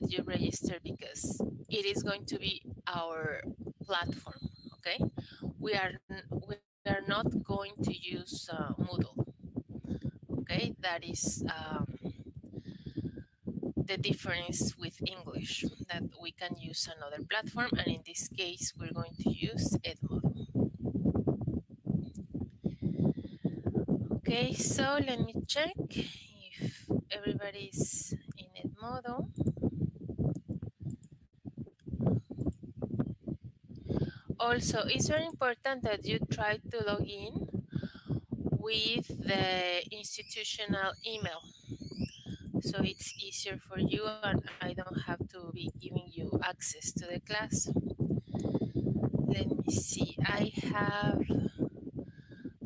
you register because it is going to be our platform. Okay, we are we are not going to use uh, Moodle. Okay, that is um, the difference with English that we can use another platform, and in this case, we're going to use Edmodo. Okay, so let me check if everybody's in Edmodo. Also, it's very important that you try to log in with the institutional email. So it's easier for you and I don't have to be giving you access to the class. Let me see, I have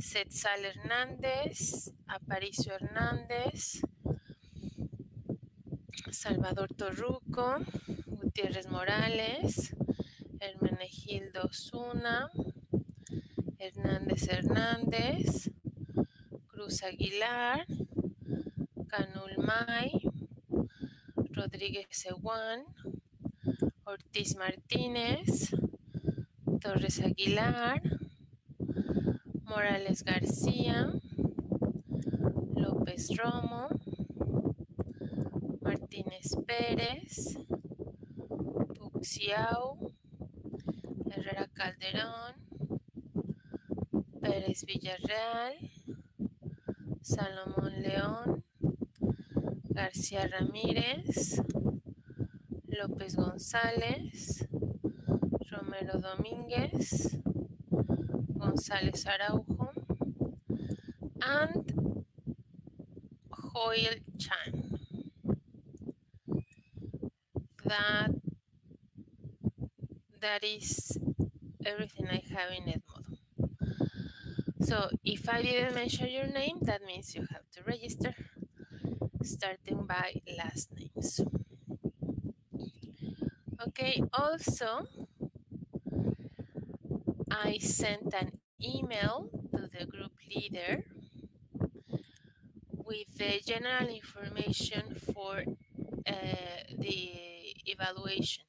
Setzal Hernández, Aparicio Hernández, Salvador Torruco, Gutiérrez Morales, Hermenegildo Zuna, Hernández Hernández, Cruz Aguilar, Canul May, Rodríguez Seguán, Ortiz Martínez, Torres Aguilar, Morales García, López Romo, Martínez Pérez, Puxiao, Calderón, Pérez Villarreal, Salomón León, García Ramírez, López González, Romero Domínguez, González Araujo, and Hoyle Chan. That that is everything I have in Edmodo. So if I didn't mention your name, that means you have to register starting by last names. Okay, also, I sent an email to the group leader with the general information for uh, the evaluation?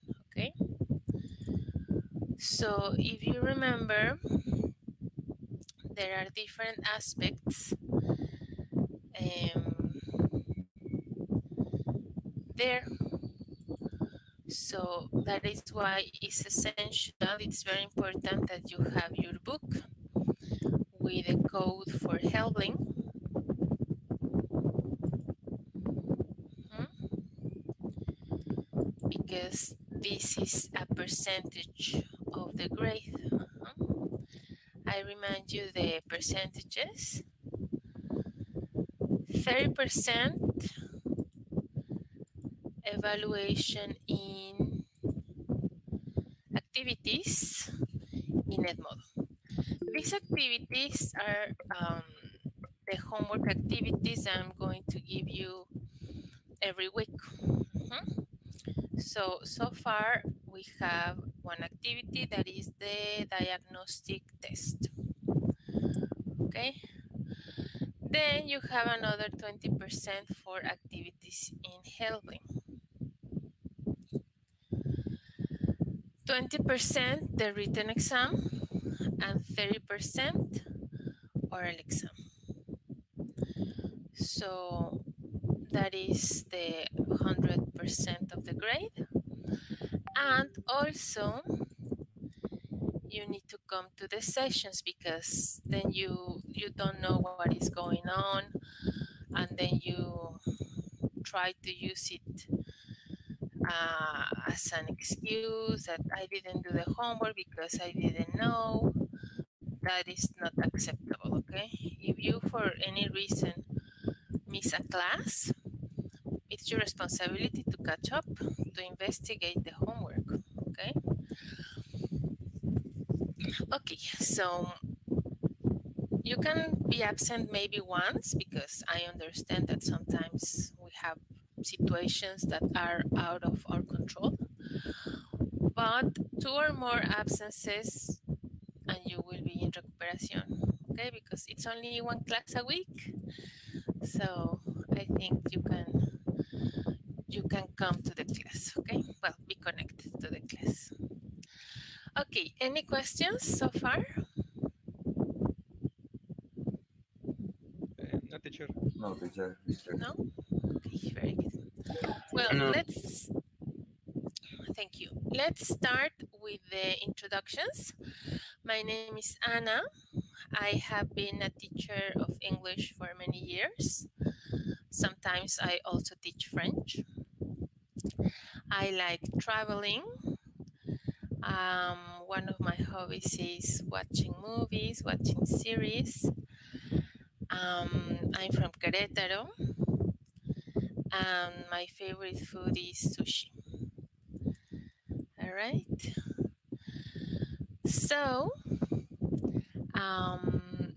So if you remember, there are different aspects um, there. So that is why it's essential, it's very important that you have your book with a code for Helbling. Hmm? Because this is a percentage of the grade. I remind you the percentages. 30% evaluation in activities in Edmodo. These activities are um, the homework activities I'm going to give you every week. Mm -hmm. So, so far we have one activity that is the diagnostic test. Okay. Then you have another 20% for activities in Helbling. 20% the written exam and 30% oral exam. So that is the 100% of the grade. And also, you need to come to the sessions because then you you don't know what is going on and then you try to use it uh, as an excuse that I didn't do the homework because I didn't know. That is not acceptable, okay? If you, for any reason, miss a class, it's your responsibility to catch up, to investigate the homework, okay? Okay, so you can be absent maybe once because I understand that sometimes we have situations that are out of our control. But two or more absences and you will be in recuperation, okay? Because it's only one class a week. So I think you can you can come to the class, okay? Well, be connected to the class. Okay, any questions so far? Uh, no, teacher. No, teacher. No? Okay, very good. Well, No. let's, thank you. Let's start with the introductions. My name is Anna. I have been a teacher of English for many years. Sometimes I also teach French. I like traveling. Um, one of my hobbies is watching movies, watching series. Um, I'm from Querétaro, and my favorite food is sushi. All right. So, um,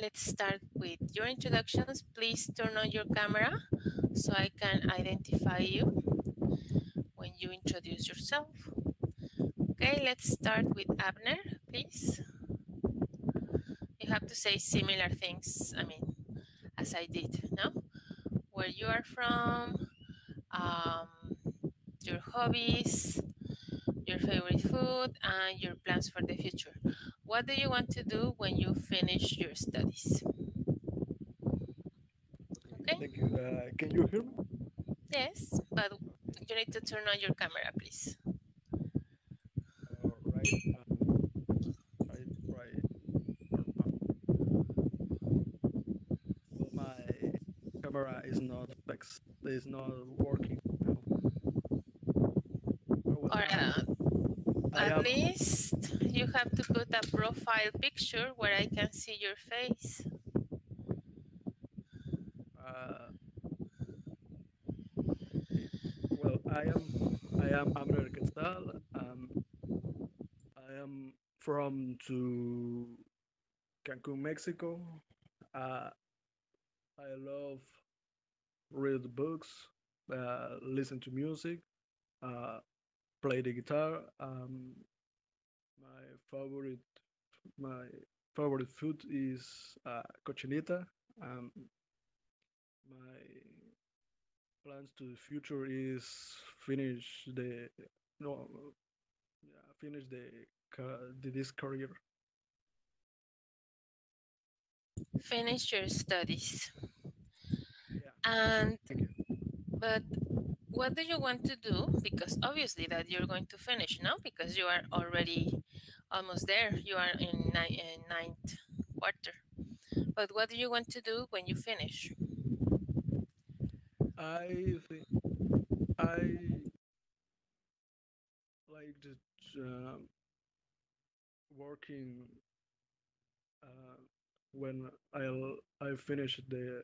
let's start with your introductions. Please turn on your camera so I can identify you when you introduce yourself. Okay, let's start with Abner, please. You have to say similar things, I mean, as I did, no? Where you are from, um, your hobbies, your favorite food, and your plans for the future. What do you want to do when you finish your studies? Okay. Thank you. Uh, can you hear me? Yes, but you need to turn on your camera, please. All right. Um, right, right. Well, my camera is not fixed. Is not working. now. Or uh, at least you have to put a profile picture where I can see your face. Uh, well, I am I am Amner Castal. Um, I am from to Cancun, Mexico. Uh, I love read books, uh, listen to music, uh, play the guitar. Um, my favorite my favorite food is uh, cochinita. Um, my plans to the future is finish the no yeah, finish the, the this career Finish your studies. And but what do you want to do? Because obviously that you're going to finish now because you are already almost there. You are in, ni- in ninth quarter. But what do you want to do when you finish? i think i like the um, working uh, when i'll i finish the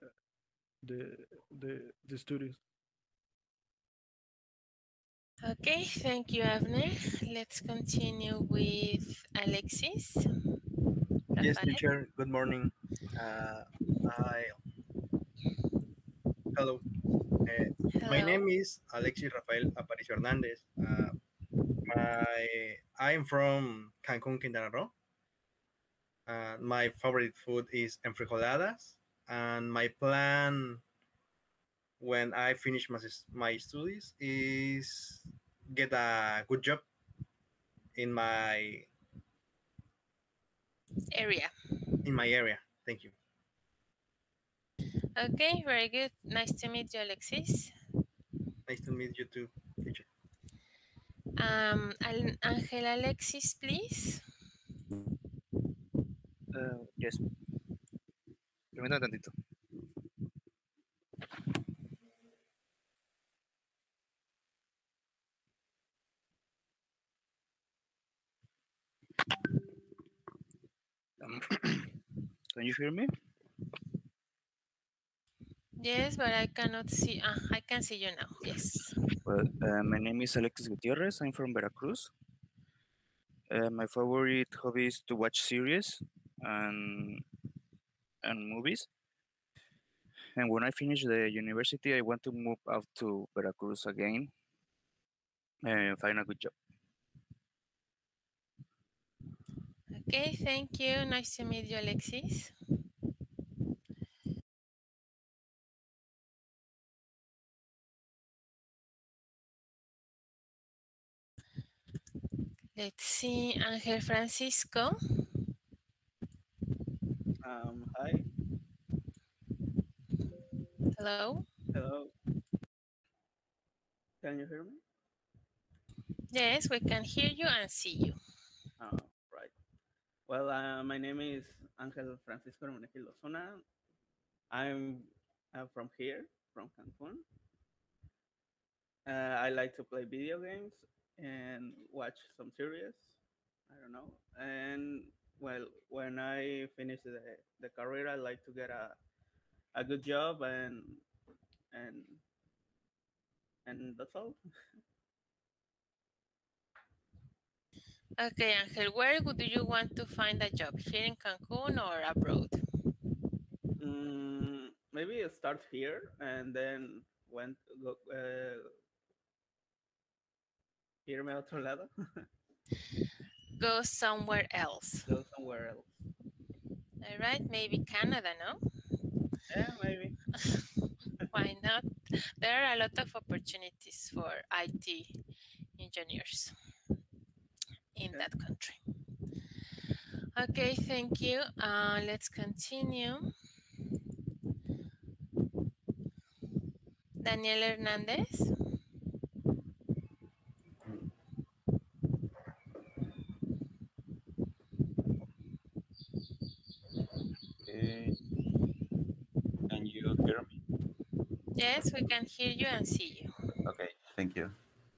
the the the studies Okay, thank you, Abner. Let's continue with Alexis. Yes, teacher. Good morning. Uh, I hello. Uh, my name is Alexis Rafael Aparicio Hernandez. Uh, my I'm from Cancun, Quintana Roo. Uh, my favorite food is enfrijoladas, and my plan when I finish my my studies is get a good job in my area. in my area. Thank you. Okay, very good. Nice to meet you, Alexis. Nice to meet you too, teacher. Um, Al- Angel Alexis, please. Uh, yes. Permítame tantito. Um, can you hear me? Yes, but I cannot see. Ah, I can see you now. Yes. Well, uh, my name is Alexis Gutierrez. I'm from Veracruz. Uh, my favorite hobby is to watch series and and movies. And when I finished the university, I want to move out to Veracruz again and find a good job. Okay, thank you. Nice to meet you, Alexis. Let's see, Angel Francisco. Um, hi. Hello. Hello. Can you hear me? Yes, we can hear you and see you. Oh, right. Well, uh, my name is Angel Francisco Hermenegildo Zona. I'm, I'm from here, from Cancun. Uh, I like to play video games and watch some series. I don't know. And well, when I finish the, the career, I like to get a, a good job and and and that's all. Okay, Angel, where would- do you want to find a job? Here in Cancun or abroad? Mm, maybe start here and then went go uh, irme a otro lado, Go somewhere else. go somewhere else. All right, maybe Canada, no? Yeah, maybe. Why not? There are a lot of opportunities for IT engineers in Okay. that country. Okay, thank you. Uh, let's continue. Daniel Hernandez. Okay. Can you hear me? Yes, we can hear you and see you. Okay, thank you.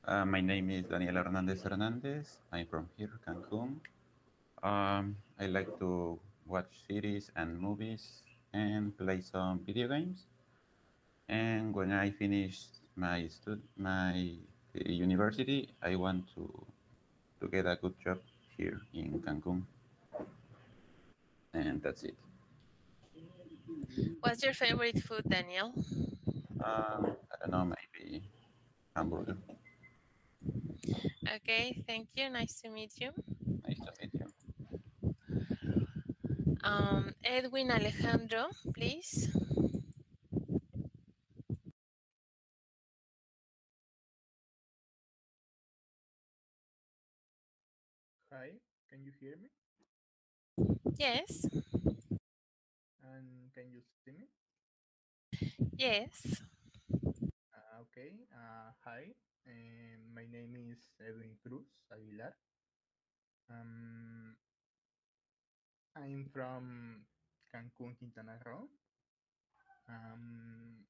Uh, my name is Daniel Hernandez Hernandez. I'm from here, Cancun. Um, I like to watch series and movies and play some video games. And when I finish my stud my uh, university, I want to to get a good job here in Cancun. And that's it. What's your favorite food, Daniel? Um, I don't know, maybe hamburger. Okay, thank you. Nice to meet you. Nice to meet you. Um, Edwin Alejandro, please. Hi, can you hear me? Yes, And can you see me? yes. Uh, okay. Uh, hi, um, my name is Edwin Cruz Aguilar. Um, I'm from Cancun, Quintana Roo. Um,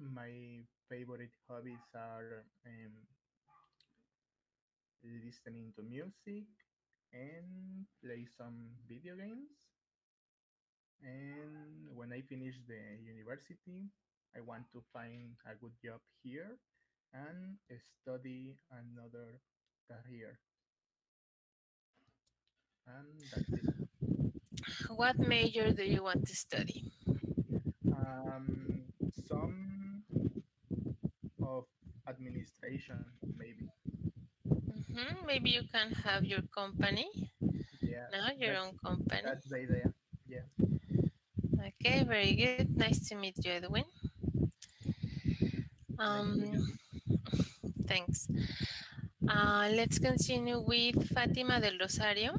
my favorite hobbies are um, listening to music and play some video games. And when I finish the university, I want to find a good job here and study another career. And that's it. What major do you want to study? Um, some of administration, maybe. Mhm, Maybe you can have your company, Yeah, no, your own company. that's the idea. Yeah. Okay, very good. Nice to meet you, Edwin. Um, thanks. Uh, let's continue with Fatima del Rosario.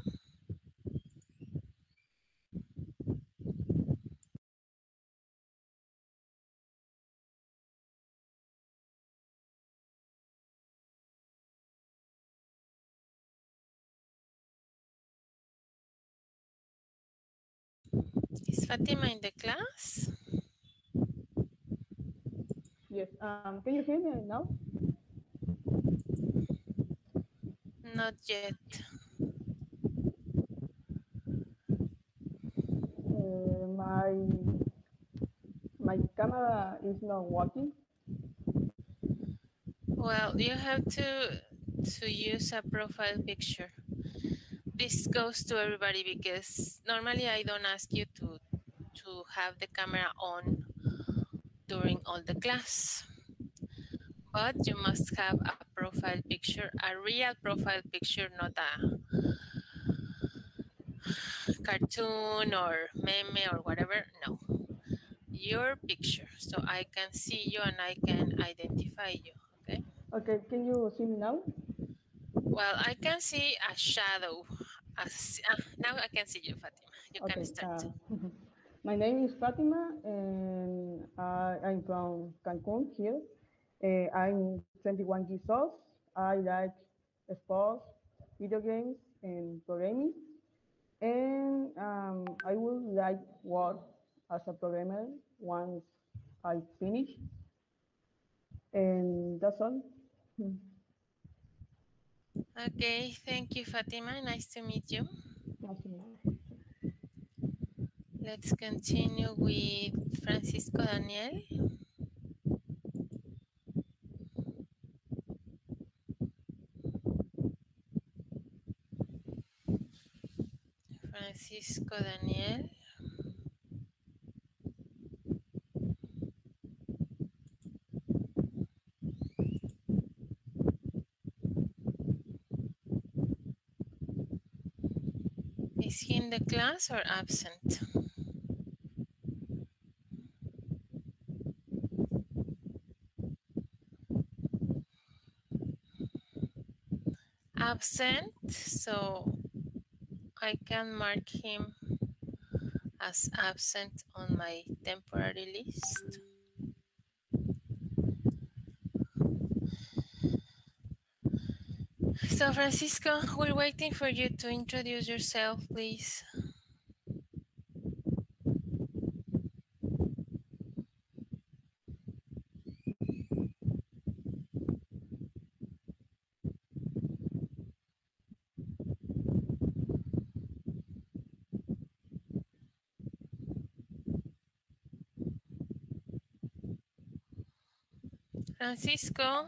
Is Fatima in the class? Yes. Um, can you hear me now? Not yet. Uh, my my camera is not working. Well, you have to to use a profile picture. This goes to everybody because normally I don't ask you to to have the camera on during all the class. But you must have a profile picture, a real profile picture, not a cartoon or meme or whatever. No, your picture, so I can see you and I can identify you. Okay. Okay. Can you see me now? Well, I can see a shadow. Ah, now I can see you, Fatima. You can start. uh, my name is Fatima, and I, I'm from Cancun here. Uh, I'm 21 years old. I like sports, video games, and programming. And um, I would like work as a programmer once I finish. And that's all. Hmm. Okay, thank you, Fatima. Nice to meet you. Nice to meet you. Let's continue with Francisco Daniel. Francisco Daniel. Is he in the class or absent? Absent, so I can mark him as absent on my temporary list. So Francisco, we're waiting for you to introduce yourself, please. Francisco.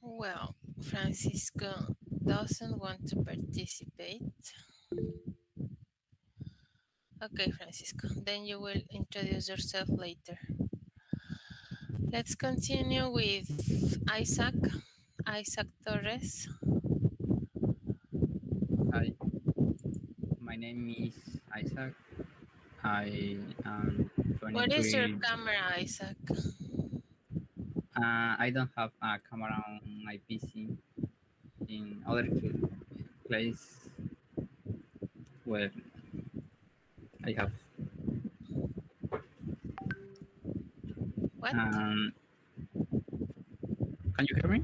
Well, Francisco doesn't want to participate. Okay, Francisco, then you will introduce yourself later. Let's continue with Isaac, Isaac Torres. Hi, my name is Isaac. I am 23. What is your camera, Isaac? Uh, I don't have a camera on my PC. In other place where I have. What? Um, can you hear me?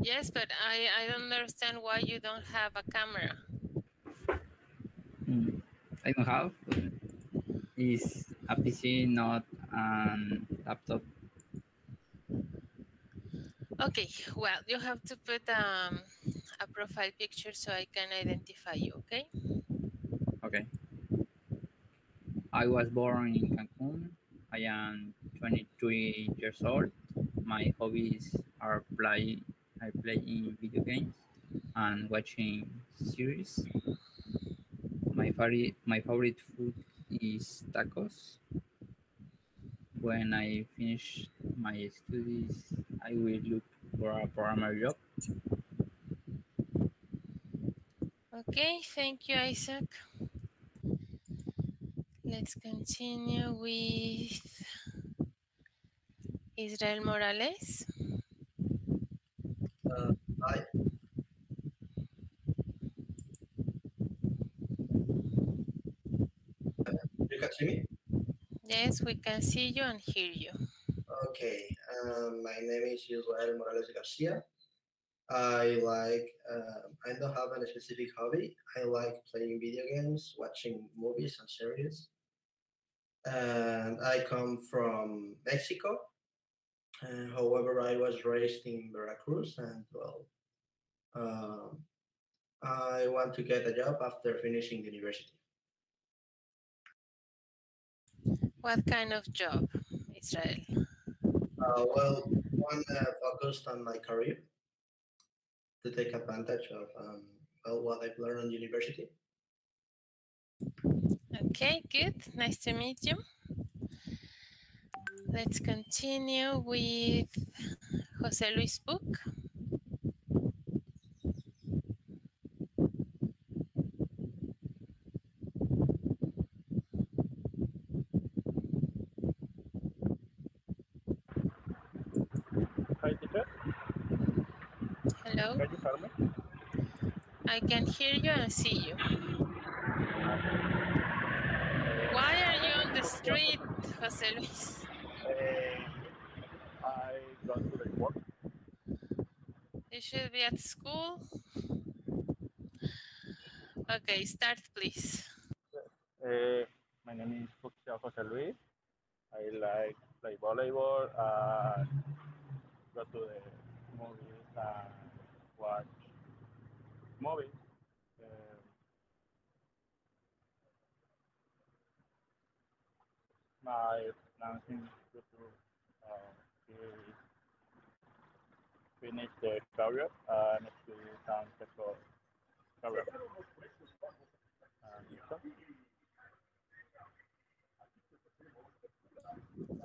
yes, but I, I don't understand why you don't have a camera. Mm, I don't have. Is a PC not a laptop? Okay, well, you have to put um, a profile picture so I can identify you, okay? Okay. I was born in Cancun. I am 23 years old. My hobbies are play. I play in video games and watching series. My favorite my favorite food is tacos. When I finish my studies, I will look for a programmer job. Okay, thank you, Isaac. Let's continue with Israel Morales. Uh, hi. You can see me? Yes, we can see you and hear you. Okay. Um, my name is Israel Morales Garcia. I like, uh, I don't have any specific hobby. I like playing video games, watching movies and series. And I come from Mexico. Uh, however, I was raised in Veracruz and, well, um, I want to get a job after finishing university. What kind of job, Israel? Uh, well, one uh, focused on my career to take advantage of um, well, what I've learned in university. Okay, good. Nice to meet you. Let's continue with Jose Luis Book. Hello? Can you hear me? I can hear you and see you. Why are you on the street, Jose Luis? Uh, I the work. You should be at school. Okay, start please. Uh, my name is Fuxia Jose Luis. I like play volleyball and go to the movies and watch movies. Um, my plans in future uh, is finish the career and do some technical career. And so,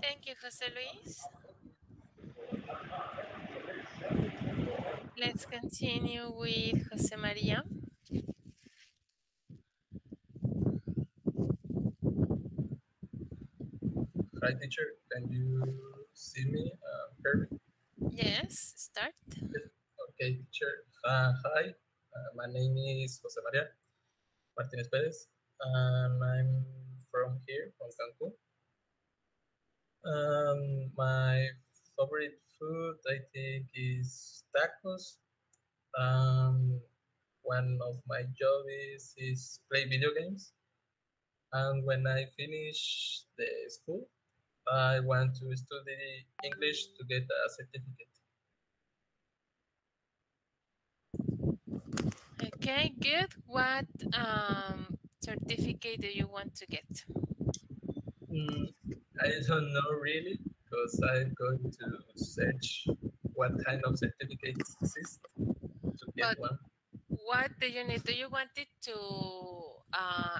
Thank you, Jose Luis. Let's continue with Jose Maria. Hi, teacher. Can you see me? Uh, hear me? Yes, start. Okay, teacher. Uh, hi, uh, my name is Jose Maria Martinez Perez, and I'm from here, from Cancun. Um, my favorite food, I think, is tacos. Um, one of my jobs is play video games. And when I finish the school, I want to study English to get a certificate. Okay, good. What um, certificate do you want to get? Mm, I don't know really because I'm going to search what kind of certificates exist to get But- one. What do you need? Do you want it to uh,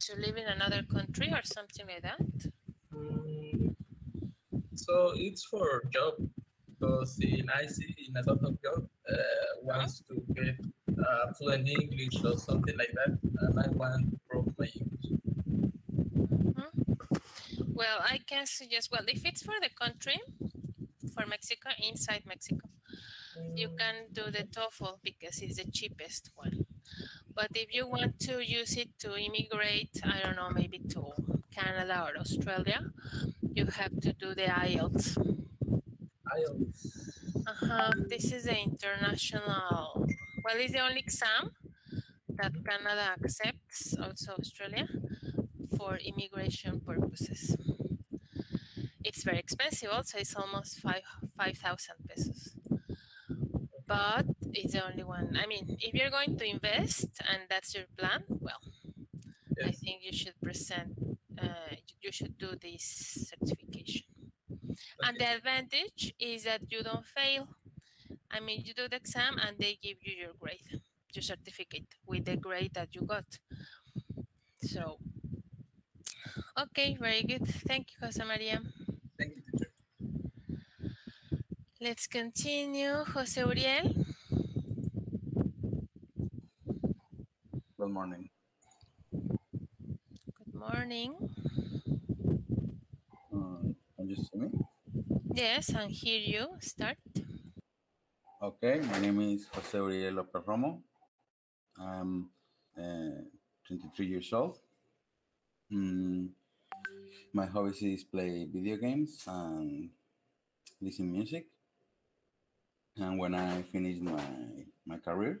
to live in another country or something like that? Mm, so it's for job because in IC in a lot of job uh, wants to get uh, fluent English or something like that, and I want to improve my English. Well, I can suggest, well, if it's for the country, for Mexico, inside Mexico, you can do the TOEFL because it's the cheapest one. But if you want to use it to immigrate, I don't know, maybe to Canada or Australia, you have to do the IELTS. IELTS. Uh-huh. This is the international, well, it's the only exam that Canada accepts, also Australia, for immigration purposes. It's very expensive, also, it's almost five 5,000 pesos. But it's the only one. I mean, if you're going to invest and that's your plan, well, I think you should present, uh, you should do this certification. And the advantage is that you don't fail. I mean, you do the exam and they give you your grade, your certificate with the grade that you got. So, okay, very good. Thank you, Jose Maria. Thank you, teacher. Let's continue. Jose Uriel. Good morning. Good morning. Uh, can you see me? Yes, and hear you. Start. Okay, my name is Jose Uriel Lopez Romo. I'm uh, 23 years old. Mm, my hobbies is play video games and listen music. And when I finish my, my career,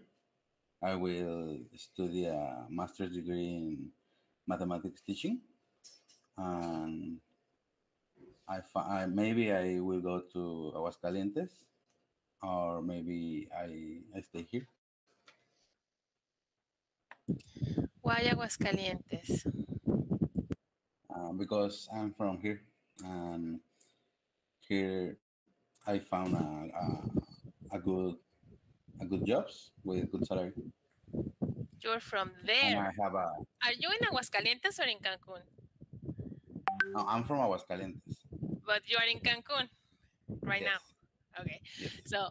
I will study a master's degree in mathematics teaching. And I, I maybe I will go to Aguascalientes or maybe I, I stay here. Why Aguascalientes? uh, because I'm from here, and here I found a, a, a good good jobs with good salary, You're from and there. I have a. Are you in Aguascalientes or in Cancun? no, I'm from Aguascalientes. But you are in Cancun right Yes. now. Okay. Yes. So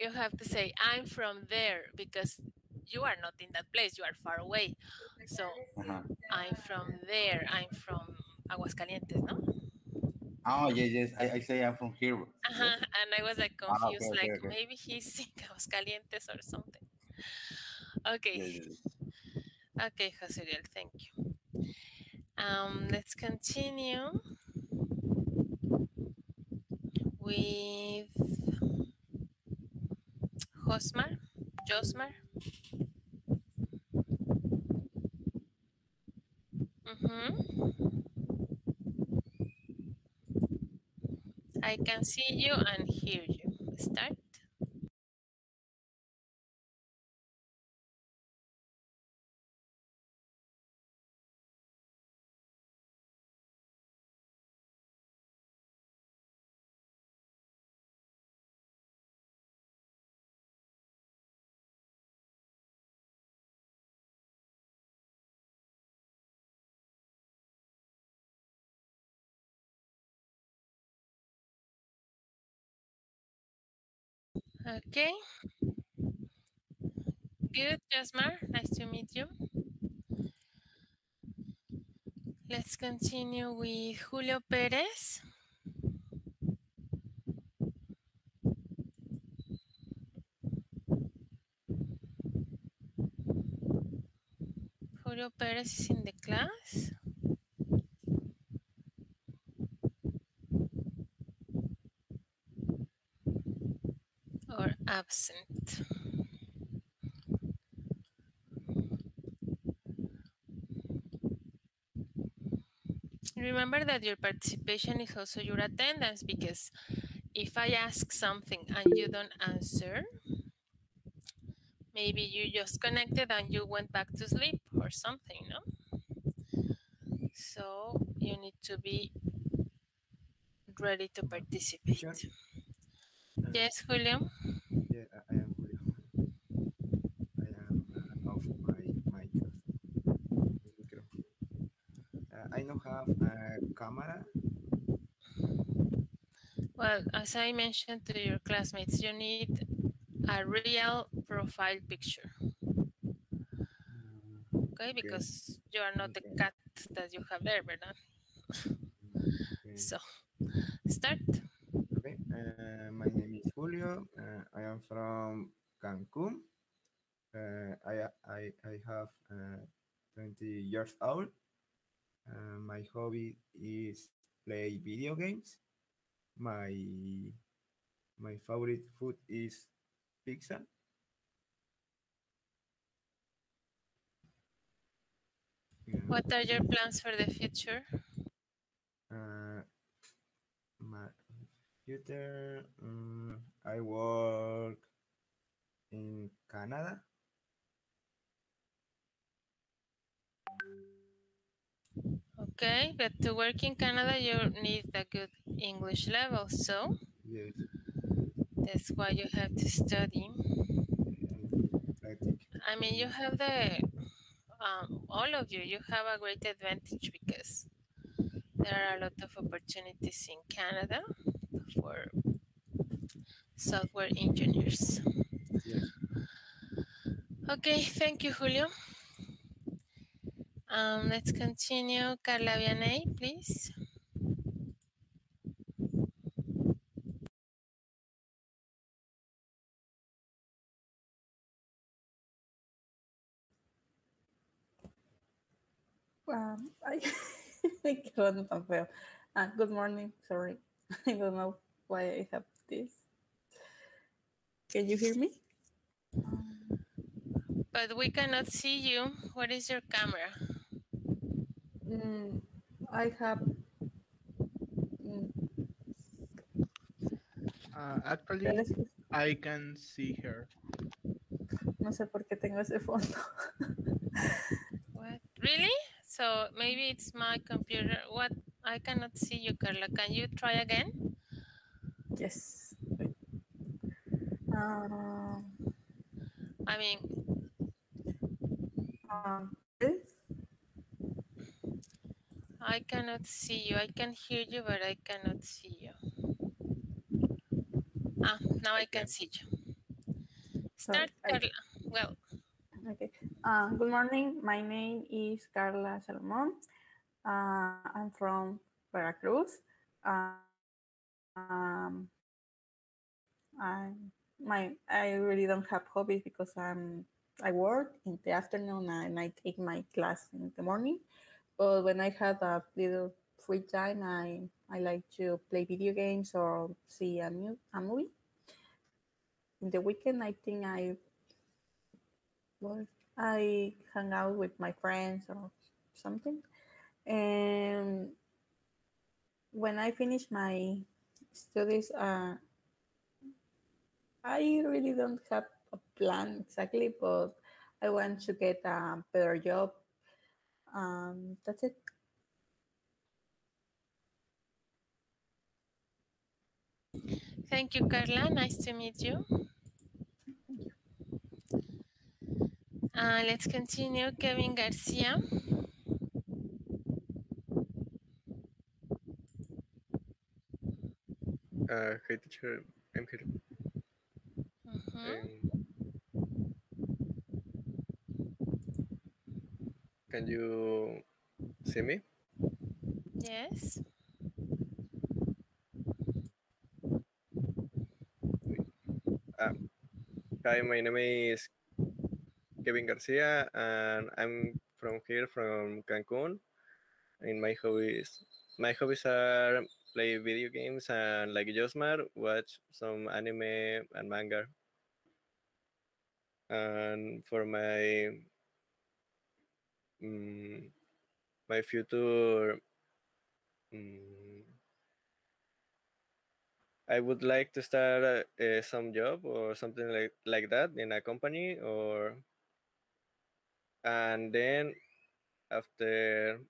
you have to say, I'm from there because you are not in that place. You are far away. So Uh-huh. I'm from there. I'm from Aguascalientes, no? Oh yes, yes. I, I say I'm from here. Uh-huh. And I was like Ah, okay, confused, okay, like okay. maybe he's in Aguascalientes or something. Okay. Yes, yes. Okay, Josuriel, thank you. Um, let's continue with Josmar. Josmar. Mm-hmm. I can see you and hear you. Start. Ah, okay. Good, Josmar. Nice to meet you. Let's continue with Julio Perez. Julio Perez is in the class. Or absent. Remember that your participation is also your attendance because if I ask something and you don't answer, maybe you just connected and you went back to sleep or something, no? So you need to be ready to participate. Uh, yes, Julio? Yeah, I I am Julio. I am uh, off my mic. micro. Uh, I don't have a camera. Well, as I mentioned to your classmates, you need a real profile picture. Okay, because you are not the cat that you have there, ¿verdad? So, start. Okay. Uh, my name is Julio. Uh, I am from Cancun. Uh, I, I, I have uh, 20 years old. Uh, my hobby is play video games. My my favorite food is pizza. Yeah. What are your plans for the future? Uh, my future, um, I work in Canada. Okay, but to work in Canada, you need a good English level, so Yes, that's why you have to study. practice. I mean, you have the, um, all of you, you have a great advantage because there are a lot of opportunities in Canada for software engineers. Yes. Okay, thank you, Julio. Um, let's continue. Carla Vianey, please. Um, I, qué bueno tan feo. Ah, good morning. Sorry. I don't know why I have this. Can you hear me? But we cannot see you. What is your camera? Mm, I have. mm, Uh, actually, Pero es que I can see her. no sé por qué tengo ese fondo. What? Really? So maybe it's my computer. What? I cannot see you, Carla. Can you try again? Yes. Wait. Um, I mean, um, this? I cannot see you. I can hear you, but I cannot see you. Ah, now I can see you. Sorry, Start, I- Carla. Well, Okay. Uh, good morning. My name is Carla Salomon. Uh, I'm from Veracruz. Uh, um, I my I really don't have hobbies because I'm I work in the afternoon and I take my class in the morning. But when I have a little free time, I I like to play video games or see a new a movie. In the weekend, I think I well, I hang out with my friends or something. And when I finish my studies, uh, I really don't have a plan exactly, but I want to get a better job. Um, that's it. Thank you, Carla. Nice to meet you. Uh, let's continue. Kevin Garcia. Uh, hi, teacher. I'm here. Mhm. Um, can you see me? Yes. Um, hi, my name is Kevin Garcia, and I'm from here, from Cancun. And my hobbies, my hobbies are play video games and like Josmar, watch some anime and manga. And for my mm, my future, mm, I would like to start uh, some job or something like like that in a company or and then after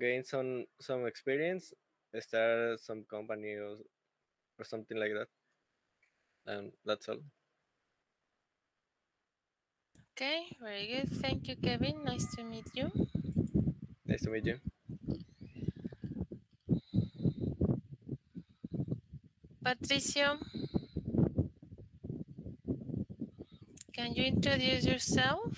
gain some some experience start some company or, or something like that. And that's all Okay, very good. Thank you, Kevin. Nice to meet you. nice to meet you Patricio, can you introduce yourself?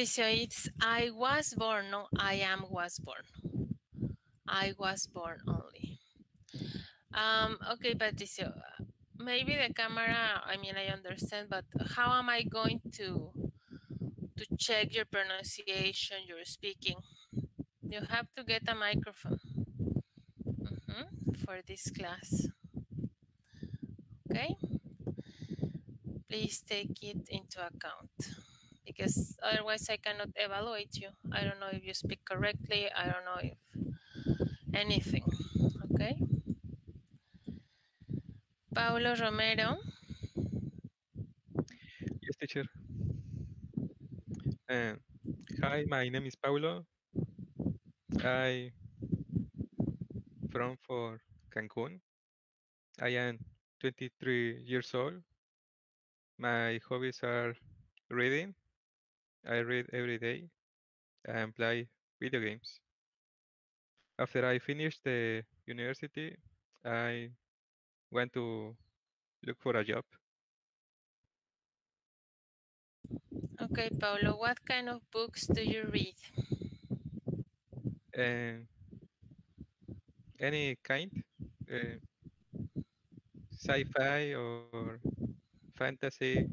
Patricio, it's I was born, no, I am was born. I was born only. Um, okay, Patricio, uh, maybe the camera, I mean, I understand, but how am I going to to check your pronunciation, your speaking? You have to get a microphone Mhm, for this class. Okay? Please take it into account because otherwise I cannot evaluate you. I don't know if you speak correctly. I don't know if anything. Okay? Paulo Romero. Yes, teacher. Uh, hi, my name is Paulo. I from for Cancun. I am 23 years old. My hobbies are reading. I read every day and play video games. After I finish the university, I went to look for a job. Okay, Paulo, what kind of books do you read? And any kind, uh, sci-fi or fantasy.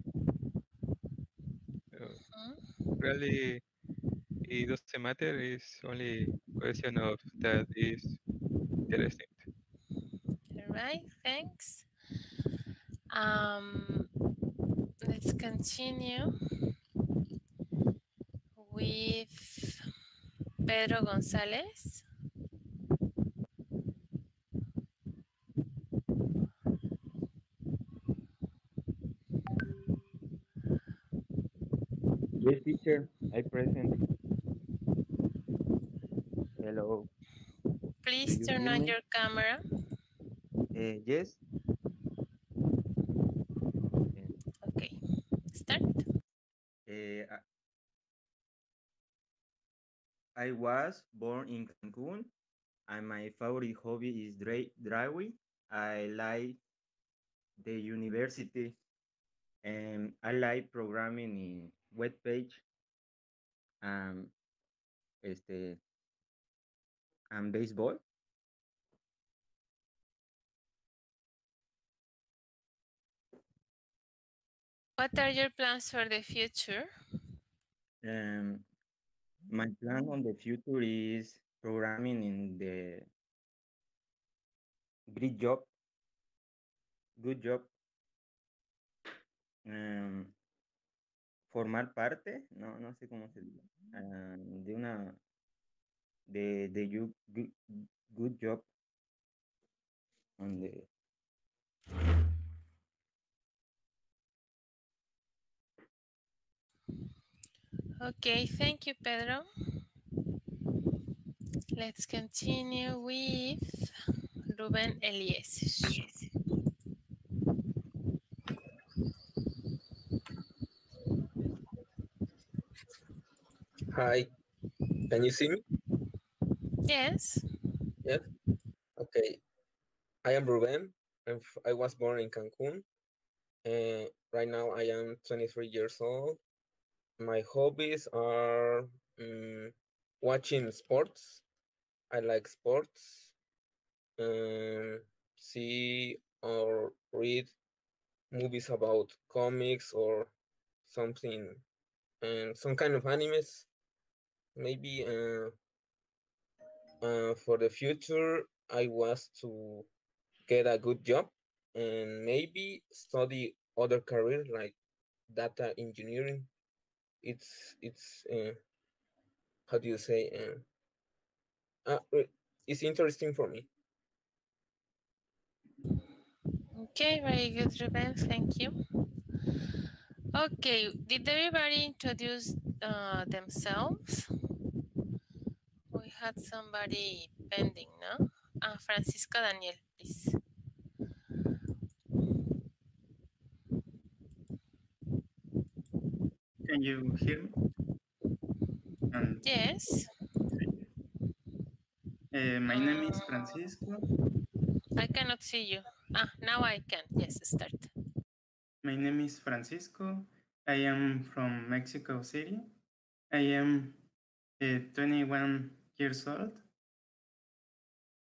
Really, it doesn't matter. It's only question of that is interesting. All right, thanks. Um, let's continue with Pedro González. Yes, teacher. I present. Hello. Please turn on me? your camera. Uh, yes. Okay, start. Uh, I- was born in Cancun, and my favorite hobby is drawing. I like the university, and I like programming in web page, and este, and baseball. What are your plans for the future? Um, my plan on the future is programming in the great job, good job. Um, formar parte, no, no sé cómo se dice, ah, de una, de, de you- good, job on the Okay, thank you, Pedro. Let's continue with Ruben Eliezer. Hi, can you see me? Yes. Yes. Okay. I am Ruben. F- I was born in Cancun. And right now I am 23 years old. My hobbies are mm, watching sports. I like sports. Um, see or read movies about comics or something, and some kind of animes. Maybe uh, uh, for the future, I was to get a good job and maybe study other career like data engineering. It's it's uh, how do you say? Uh, uh, uh, it's interesting for me. Okay, very good, Ruben. Thank you. Okay, did everybody introduce uh, themselves? Had somebody pending, no? Ah, Francisco Daniel, please. Can you hear me? Um, Yes, uh, my name is Francisco. I cannot see you. Ah, now I can. Yes, start. My name is Francisco. I am from Mexico City. I am uh, 21 years old.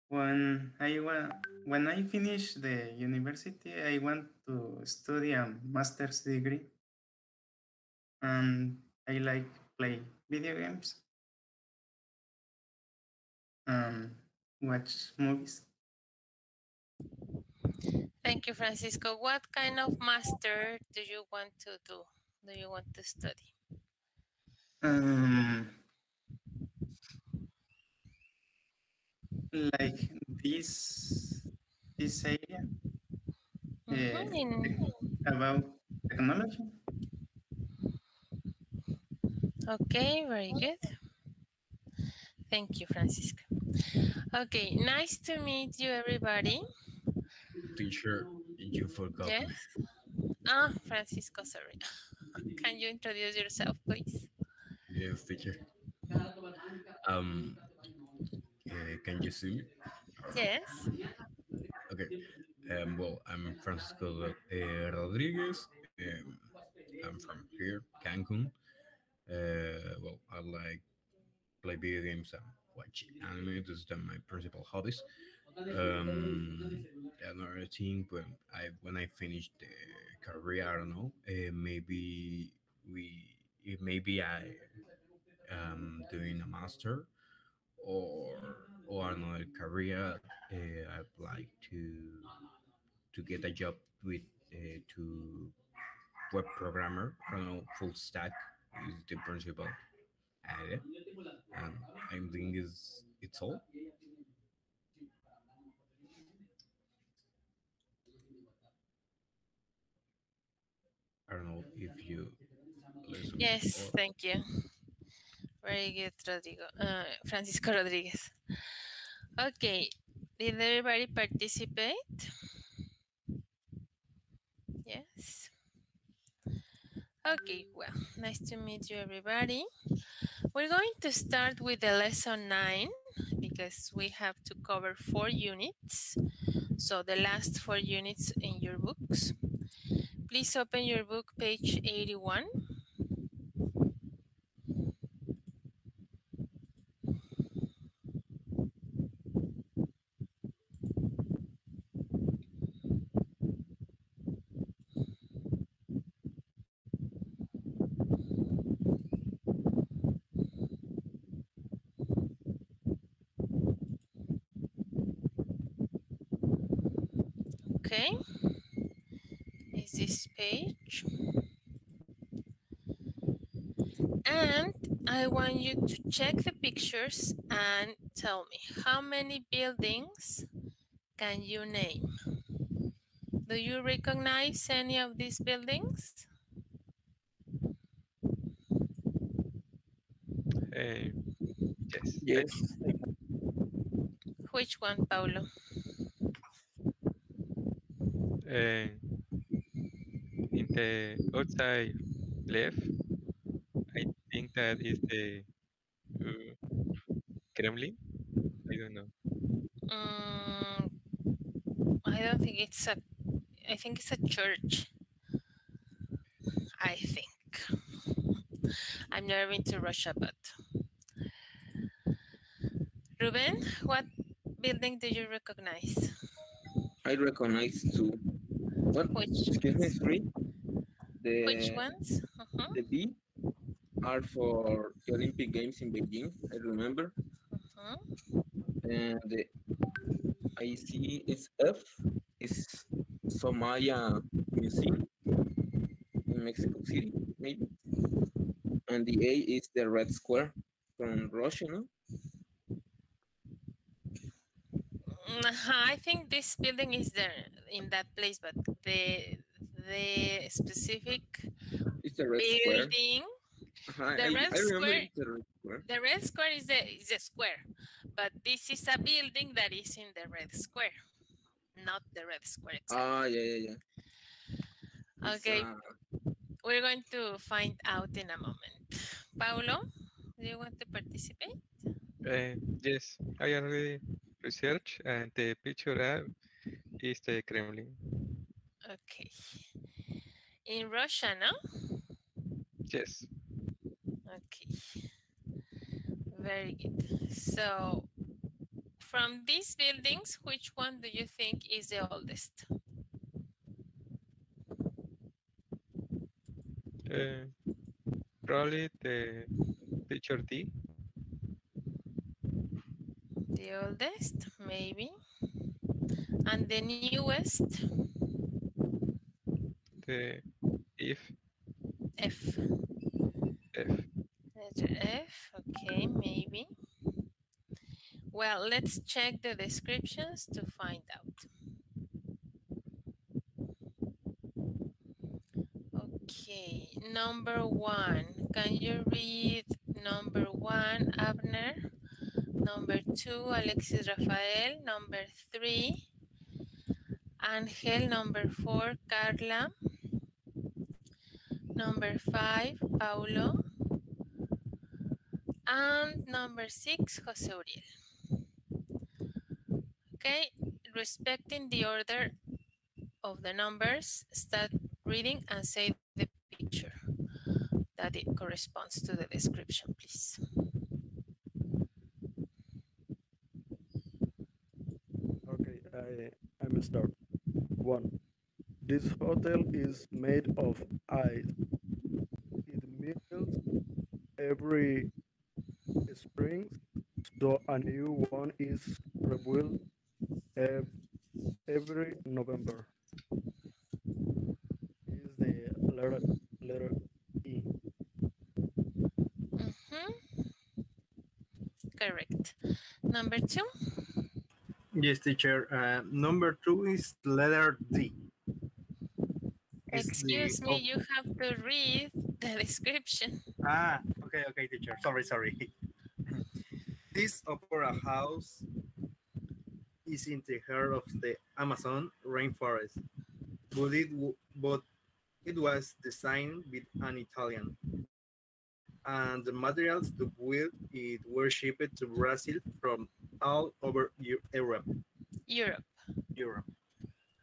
When I wa- when I finish the university, I want to study a master's degree. And I like play video games. And watch movies. Thank you, Francisco. What kind of master do you want to do? Do you want to study? Um, like this this area uh, Mhm, about technology. Okay, very good. Thank you, Francisco. Okay, nice to meet you, everybody. Teacher, you forgot Yes. me. Ah, Francisco, sorry. Can you introduce yourself, please? Yes, teacher. Um, uh, can you see me? Yes. Okay. Um, well, I'm Francisco uh, Rodriguez. Um, I'm from here, Cancun. Uh, well, I like play video games and watch anime. Those are my principal hobbies. Um, another thing, when I when I finish the career, I don't know. Uh, maybe we, eh, maybe I am doing a master or or another career. Uh, I'd like to to get a job with uh, to web programmer. I don't know, full stack is the principal area. And I think is it's all. I don't know if you. Yes, thank you. Very good, Rodrigo. Uh, Francisco Rodriguez. Okay, Did everybody participate? Yes. Okay, well, nice to meet you, everybody. We're going to start with the lesson nine because we have to cover four units. So the last four units in your books. Please open your book, page 81. Okay. Is this page? And I want you to check the pictures and tell me how many buildings can you name? Do you recognize any of these buildings? Eh, yes. Yes. Which one, Paulo? Eh, in the outside left, I think that is the uh, Kremlin. I don't know. Mm, I don't think it's a. I think it's a church. I think. I've never been to Russia, but. Ruben, what building do you recognize? I recognize two. What? Which? Excuse me, three. The, Which ones? Uh-huh. The B are for the Olympic Games in Beijing, I remember. And the I see is F is Soumaya Museum in Mexico City, maybe. And the A is the Red Square from Russia, no? I think this building is there in that place, but the the specific It's the Red Square. building, Uh-huh, the I, Red I Square, it's the Red Square. the red square is a is a square, but this is a building that is in the red square, not the red square. Exactly. Ah, yeah, yeah, yeah. Okay, uh, we're going to find out in a moment. Paulo, do you want to participate? Eh, yes, I already researched and the picture uh, is the Kremlin. Okay. In Russia, no? Yes. Okay. Very good. So, from these buildings, which one do you think is the oldest? Uh, probably the picture D. The oldest, maybe. And the newest, The if F. F. Letter F, okay, maybe. Well, let's check the descriptions to find out. Okay, number one. Can you read number one, Abner? Number two, Alexis Rafael. Number three, Angel. Number four, Carla. Number five, Paulo. And number six, Jose Uriel. Okay, respecting the order of the numbers, start reading and say the picture that it corresponds to the description, please. Okay, I I'm start. One. This hotel is made of ice. It melts every spring, so a new one is rebuilt ev- every November. Is the letter letter E. Mhm. Correct. Number two, Yes, teacher. Uh, number two is letter D. It's excuse me, you have to read the description. Ah, okay, okay, teacher. Sorry, sorry. this opera house is in the heart of the Amazon rainforest, but it, but it was designed with an Italian. And the materials to build it were shipped to Brazil from all over Europe. Europe. Europe.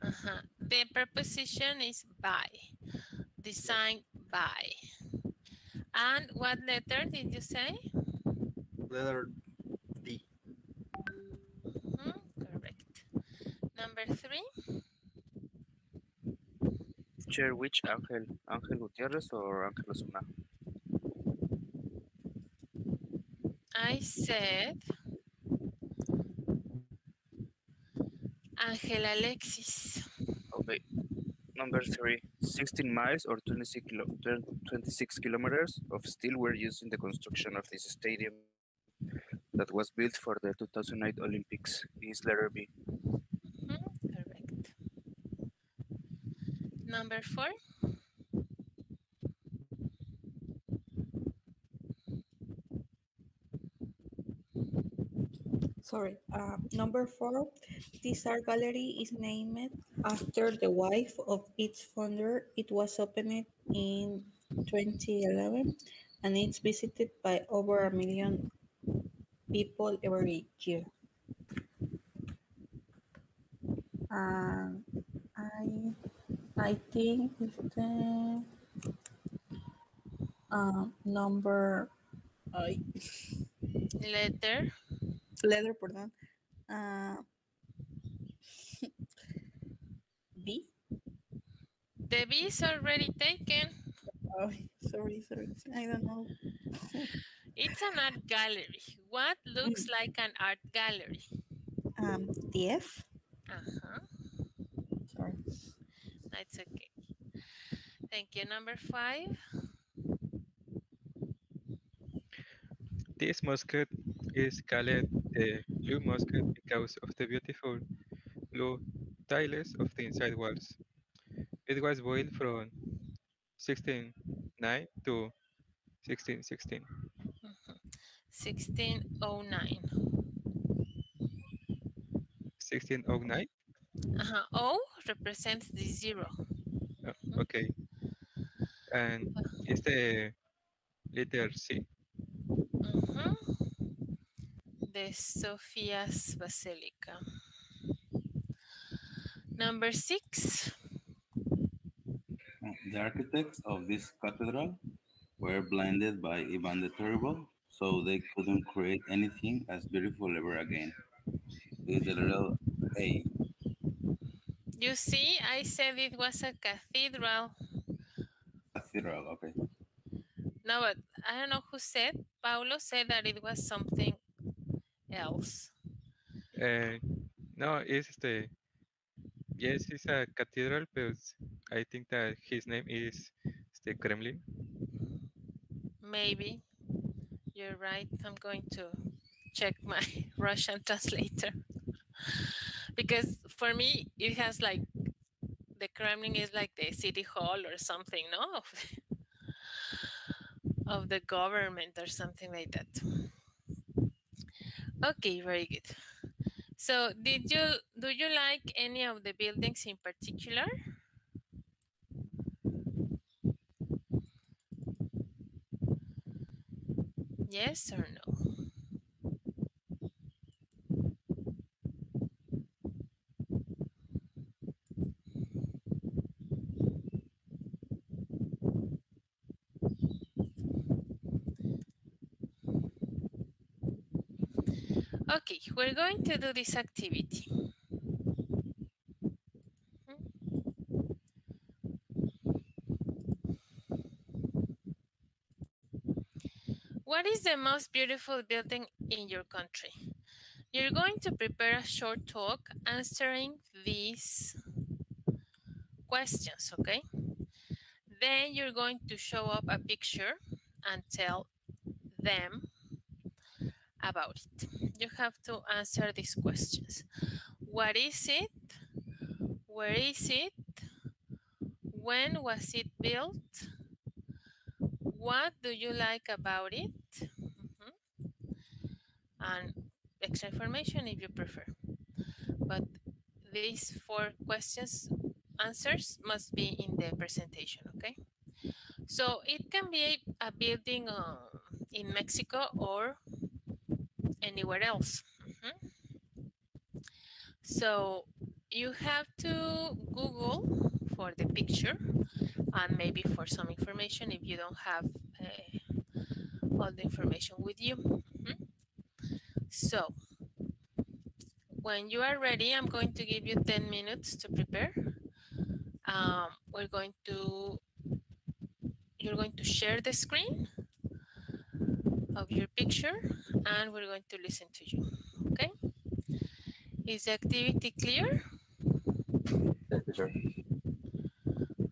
Uh-huh. The preposition is by. Designed by. And what letter did you say? Letter D. Mhm, correct. Number three. Which Angel? Angel Gutierrez or Angel Osuna? I said Angel Alexis. Okay. Number three, 16 miles or 26, kilo, 26 kilometers of steel were used in the construction of this stadium that was built for the 2008 Olympics. Is letter B. Mhm, correct. Number four. Sorry. Uh, number four, this art gallery is named after the wife of its founder. It was opened in 2011 and it's visited by over a million people every year. And I, I think it's the uh, number I Letter. letter, perdón. Uh, B. The B is already taken. Oh, sorry, sorry. I don't know. It's an art gallery. What looks like an art gallery? Um, the F. Uh-huh. Sorry. That's okay. Thank you. Number five. This musket is called the blue musket because of the beautiful blue tiles of the inside walls. It was built from 1609 to 1616. 1609. 1609? Uh-huh. O represents the zero. Oh, okay. And it's the letter C. Mhm. The Sophia's Basilica. Number six. The architects of this cathedral were blinded by Ivan the Terrible, so they couldn't create anything as beautiful ever again. This is the little A. You see, I said it was a cathedral. Cathedral, okay. No, but I don't know who said. Paulo said that it was something else. Uh, no, it's the yes, it's a cathedral, but I think that his name is the Kremlin. Maybe. You're right. I'm going to check my Russian translator. because for me, it has like the Kremlin is like the city hall or something, no? of the government or something like that. Okay, very good. So, did you do you like any of the buildings in particular? Yes or no? Okay, we're going to do this activity. What is the most beautiful building in your country? You're going to prepare a short talk answering these questions, okay? Then you're going to show up a picture and tell them about it. You have to answer these questions. What is it? Where is it? When was it built? What do you like about it? Mhm. And extra information if you prefer. but these four questions answers must be in the presentation, okay? So it can be a building uh, in Mexico or anywhere else. Mhm. So you have to Google for the picture and maybe for some information if you don't have uh, all the information with you. Mhm. So when you are ready, I'm going to give you 10 minutes to prepare. Um, we're going to, you're going to share the screen of your picture and we're going to listen to you, okay? Is the activity clear? Yes, teacher.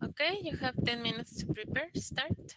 Okay, you have 10 minutes to prepare, start.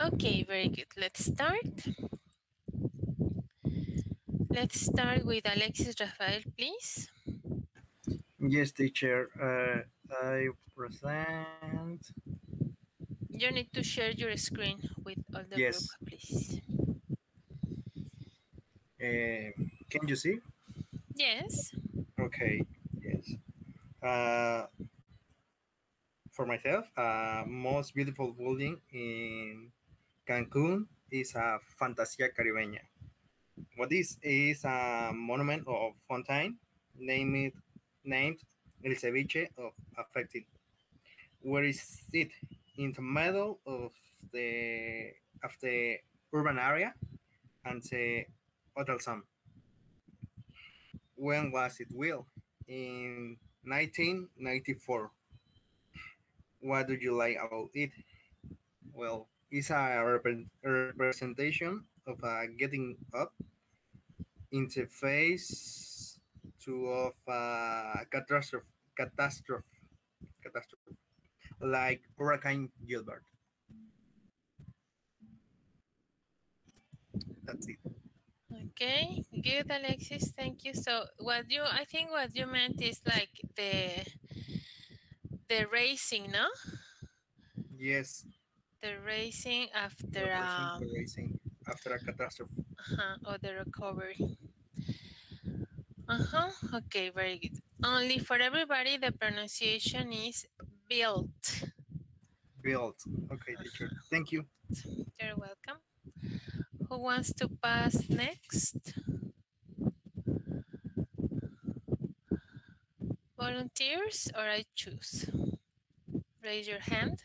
Okay, very good. Let's start. Let's start with Alexis Rafael, please. Yes, teacher. Uh, I present. You need to share your screen with all the Yes. group, please. Uh, can you see? Yes. Okay. Yes. Uh, for myself, uh, most beautiful building in Cancun is a Fantasia Caribeña. What is a monument of Fontaine named named El Ceviche of Affected. Where is it? In the middle of the of the urban area and the Hotel Sun. When was it built? In 1994. What do you like about it? Well, it's a repre- representation of a getting up in the face to of a catastrophe, catastrophe, catastrophe, like Hurricane Gilbert. That's it. Okay, good, Alexis. Thank you. So, what you, I think, what you meant is like the the racing, no? Yes, The racing after the person um, racing after a catastrophe. uh-huh, or the recovery. Uh-huh. Okay, very good. Only for everybody, the pronunciation is built. Built. Okay, teacher. Thank you. You're welcome. Who wants to pass next? Volunteers or I choose? Raise your hand.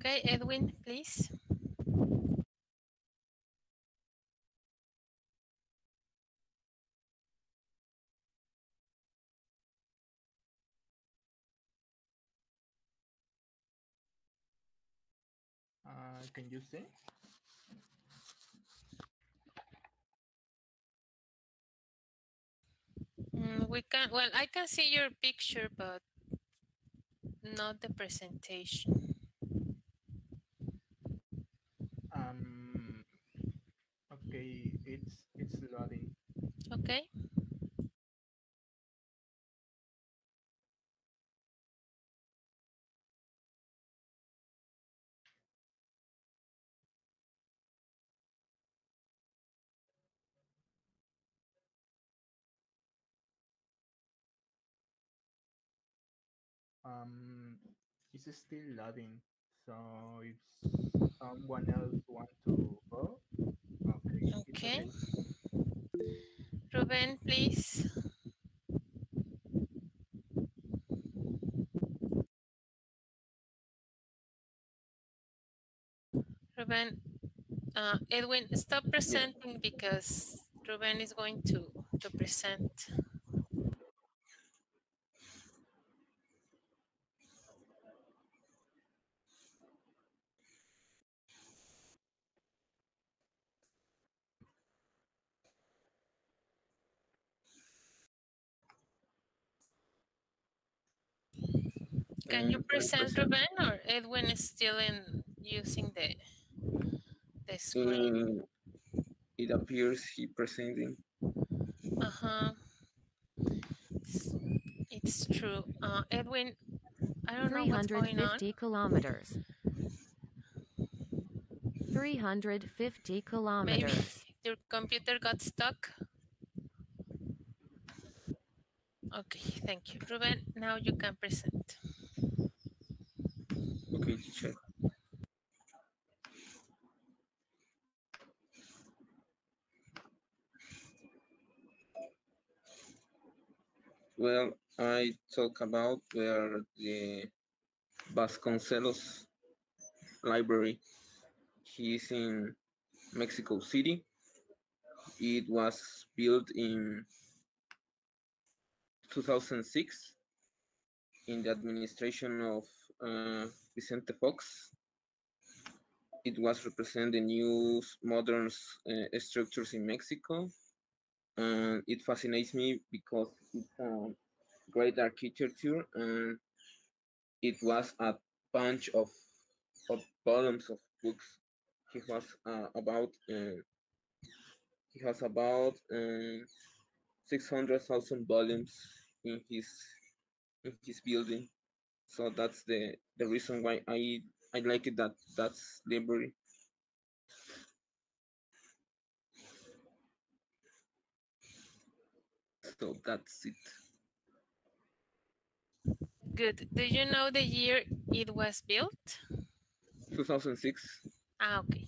Okay, Edwin, please. Uh, can you see? Mm, we can, well, I can see your picture, but not the presentation. Um. Okay, it's. Okay. Um, it's still loading. So if someone else want to go, okay. Okay. Ruben, please. Ruben, uh, Edwin, stop presenting because Ruben is going to, to present. Can you Uh, present present. Ruben or Edwin is still in using the the screen? Mm, it appears he presenting. Uh-huh. It's, it's true. Uh, Edwin, I don't know what's going on. 350 kilometers. 350 kilometers. Maybe kilometers. your computer got stuck. Okay, thank you. Ruben, now you can present. Okay. Well, I talk about where the Vasconcelos Library. Is in Mexico City. It was built in 2006 in the administration of uh, Vicente Fox. It was represent the new modern uh, structures in Mexico. And it fascinates me because it's a great architecture and it was a bunch of of volumes of books. He has uh, about uh, he has about hundred thousand volumes in his in his building. So that's the the reason why I I like it that that's library. So that's it. Good. Do you know the year it was built? 2006. Ah, okay.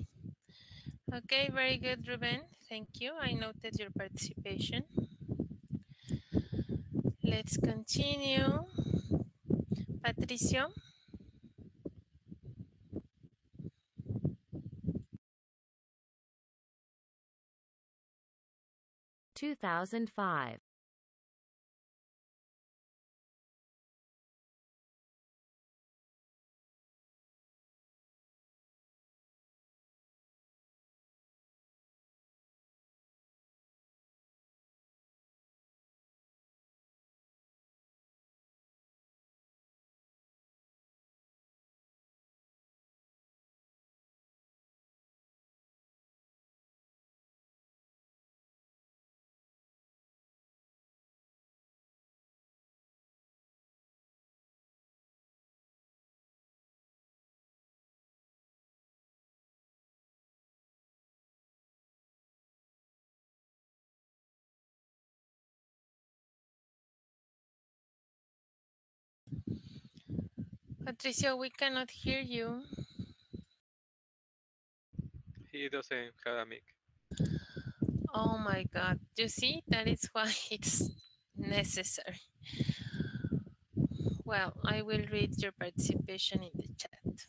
Okay, very good, Ruben. Thank you. I noted your participation. Let's continue. Patricio. Two thousand five. Patricio, we cannot hear you. He doesn't have a mic. Oh my God. You see, that is why it's necessary. Well, I will read your participation in the chat.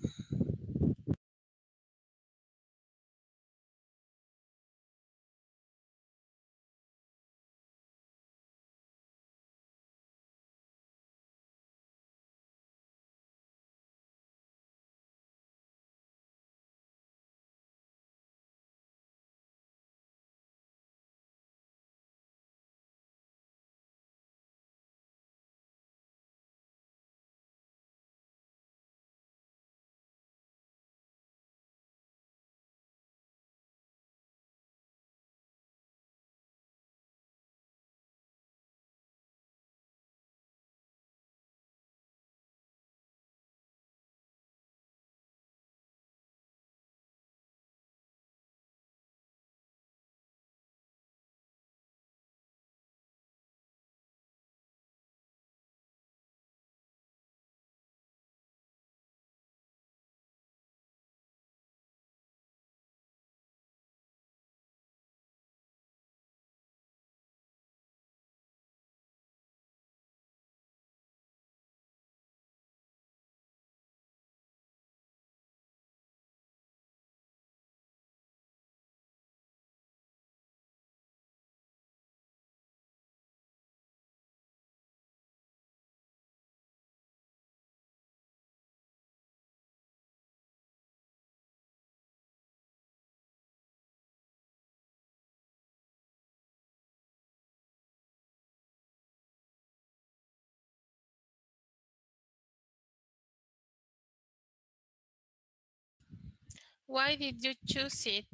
Why did you choose it?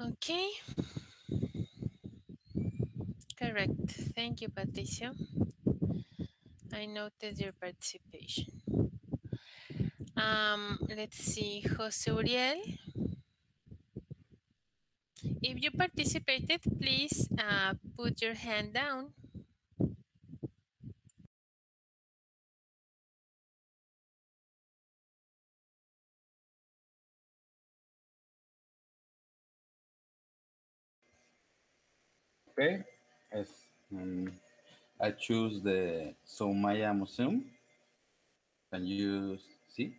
Okay. Correct. Thank you, Patricio. I noted your participation. Um, let's see, Jose Uriel. If you participated, please uh, put your hand down. Okay. Yes. Um, I choose the Soumaya Museum. Can you see?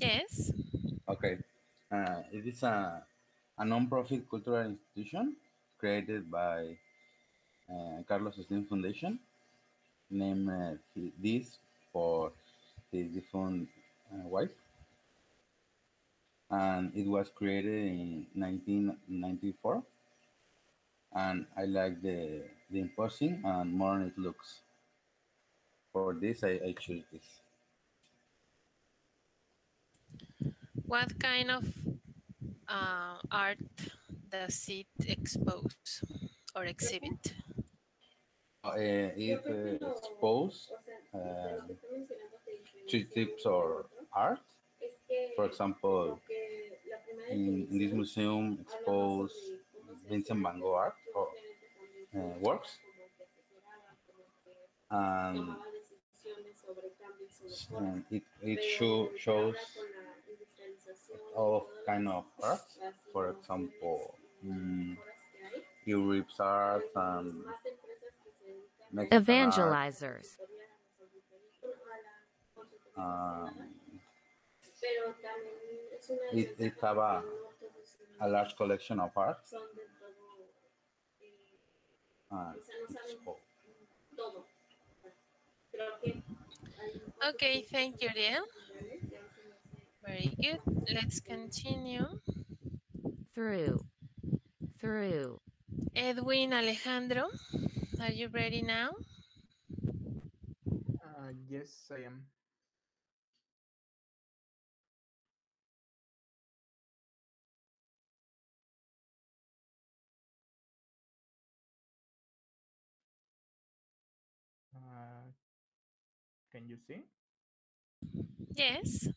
Yes. Okay. Uh, it is a a non-profit cultural institution created by uh, Carlos Slim Foundation, named uh, this for his defunct uh, wife. And it was created in 1994. And I like the, the imposing and modern it looks. For this, I, I choose this. What kind of uh, art does it expose or exhibit? Uh, it uh, expose uh, three types of art. For example, in, in this museum expose Vincent van Gogh art uh, works. And, and it, it show, shows all kind of art. For example, mm, Europe's art and. Evangelizers. Um, it, it have a, a large collection of art. And it's all. Okay, thank you, Ariel. Very good. Let's continue. Through. Through. Edwin Alejandro, are you ready now? Uh, yes, I am. Can you see? Yes.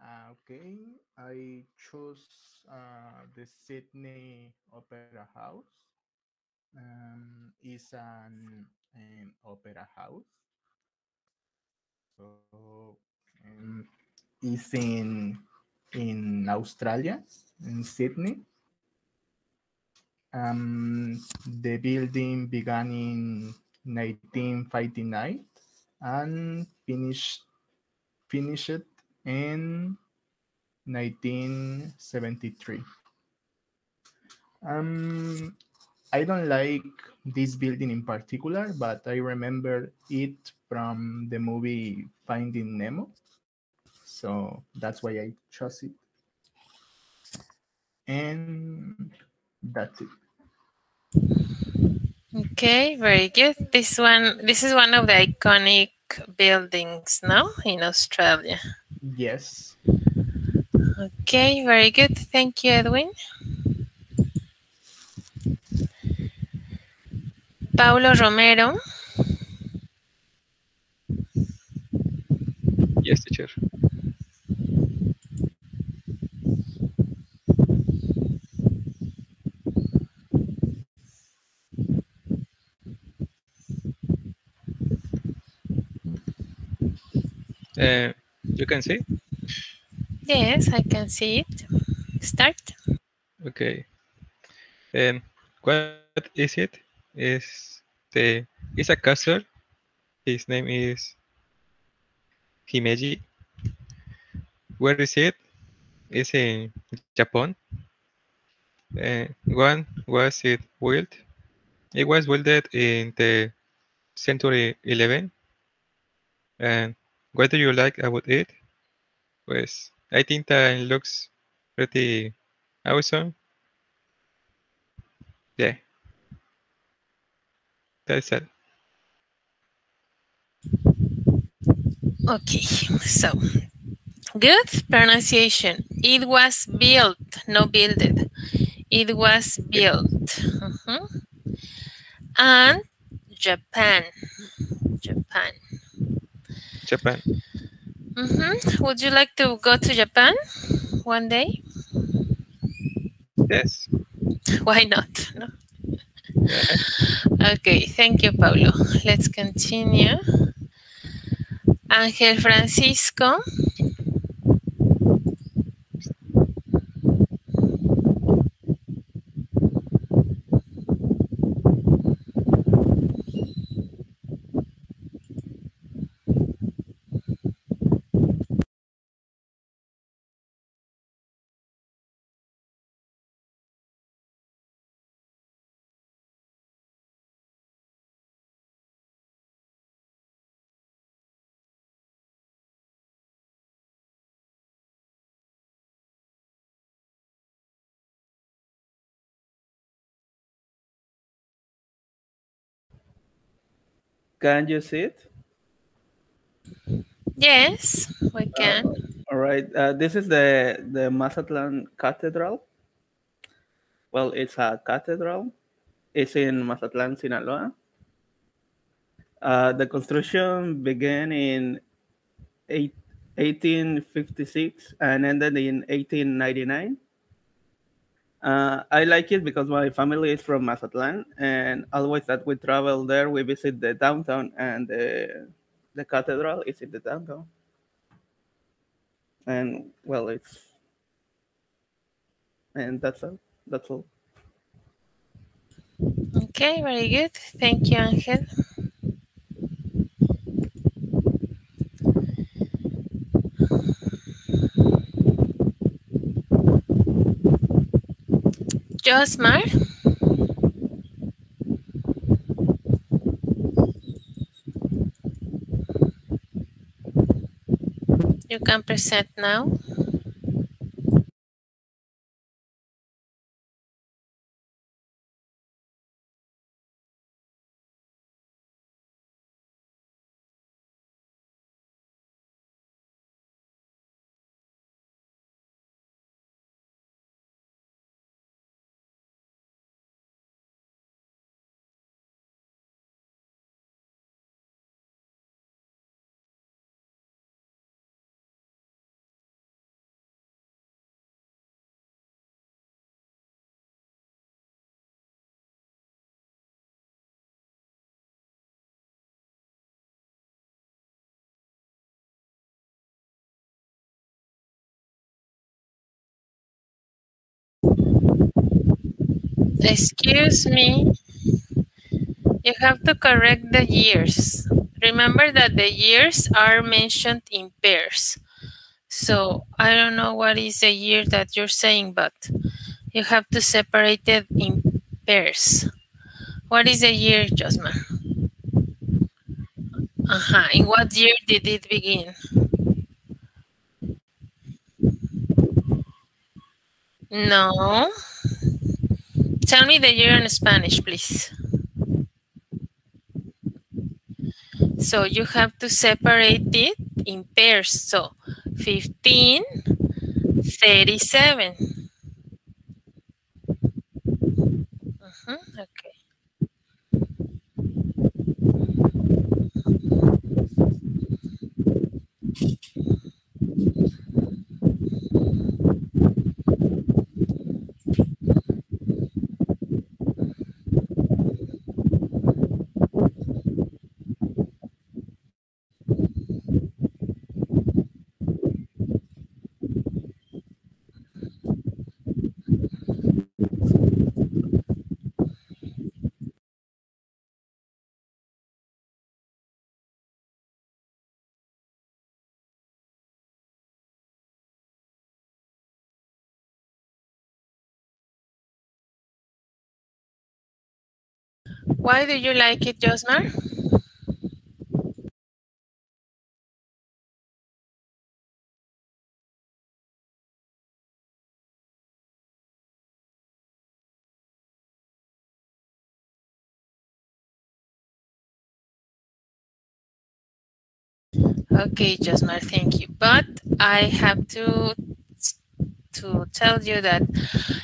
Uh, okay, I chose uh, the Sydney Opera House. Um, it's an, an opera house. So um, it's in in Australia, in Sydney. Um, the building began in 1959 and finished finished in 1973. Um, I don't like this building in particular, but I remember it from the movie Finding Nemo. So that's why I chose it. And that's it. Okay, very good. This one, this is one of the iconic buildings, no, in Australia. Yes. Okay, very good. Thank you, Edwin. Paulo Romero. Yes, teacher. Uh, you can see? Yes, I can see it. Start. Okay. Um, what is it? Is the is a castle. His name is Himeji. Where is it? It's in Japan. Uh, when was it built? It was built in the century 11. And what do you like about it? Pues I think that it looks pretty awesome. Yeah. That's it. Okay, so good pronunciation. It was built, no builded. It was built. Mhm. And Japan. Japan. Japan. Mhm. Would you like to go to Japan one day? Yes. Why not? No? Okay, thank you, Paulo. Let's continue. Ángel Francisco. Can you see it? Yes, we can. All right. Uh, this is the the Mazatlan Cathedral. Well, it's a cathedral. It's in Mazatlan, Sinaloa. Uh, the construction began in eight, 1856 and ended in 1899. Uh, I like it because my family is from Mazatlan, and always that we travel there, we visit the downtown, and the, the cathedral is in the downtown. And well, it's and that's all. That's all. Okay, very good. Thank you, Angel. Josmar? You can present now. Excuse me. You have to correct the years. Remember that the years are mentioned in pairs. So I don't know what is the year that you're saying, but you have to separate it in pairs. What is the year, Josma? Uh-huh. In what year did it begin? No. Tell me the year in Spanish, please. So you have to separate it in pairs. So 15, 37. Mhm, okay. Why do you like it, Josmar? Okay, Josmar, thank you. But I have to to tell you that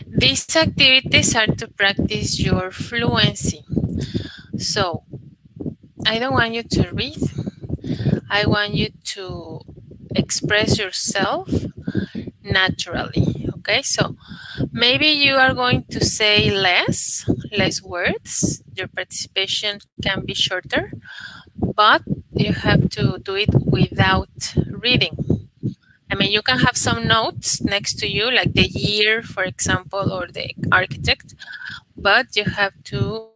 these activities are to practice your fluency. So I don't want you to read. I want you to express yourself naturally. Okay, so maybe you are going to say less, less words. Your participation can be shorter, but you have to do it without reading. I mean, you can have some notes next to you, like the year, for example, or the architect, but you have to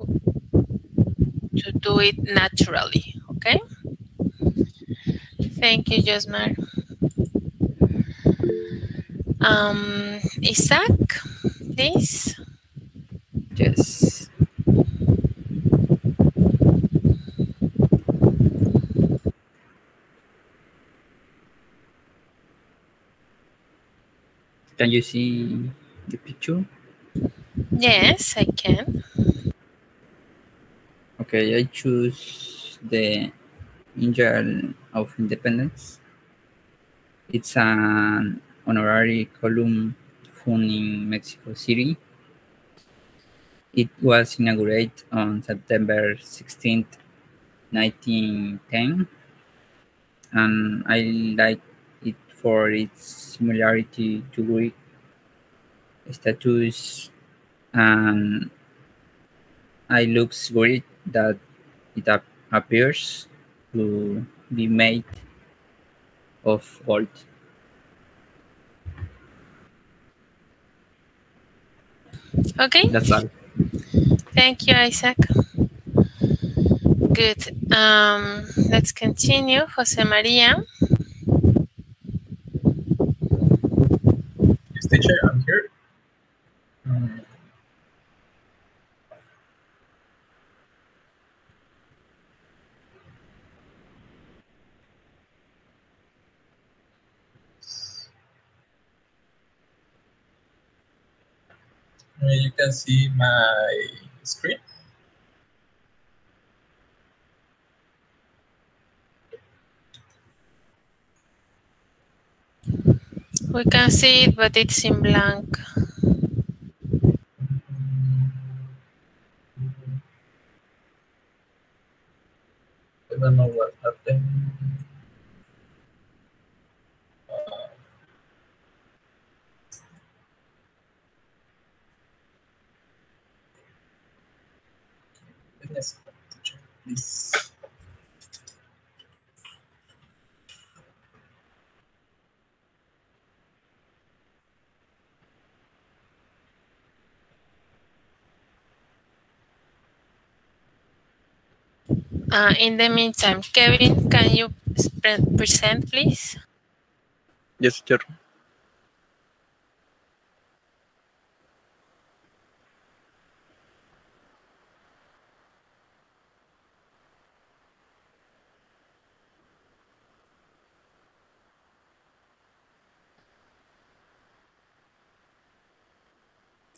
to do it naturally. Okay. Thank you, Josmar. Um, Isaac, please. Yes. Can you see the picture? Yes, I can. Okay, I choose the Angel of Independence. It's an honorary column found in Mexico City. It was inaugurated on September 16th, 1910, and I like for its similarity to Greek statues and I looks great that it ap- appears to be made of gold. Okay. That's all. Thank you, Isaac. Good. Um, let's continue. Jose Maria. I'm here. Uh, You can see my screen. We can see it, but it's in blank. I don't know what happened. Uh, in the meantime, Kevin, can you pre- present, please? Yes, teacher.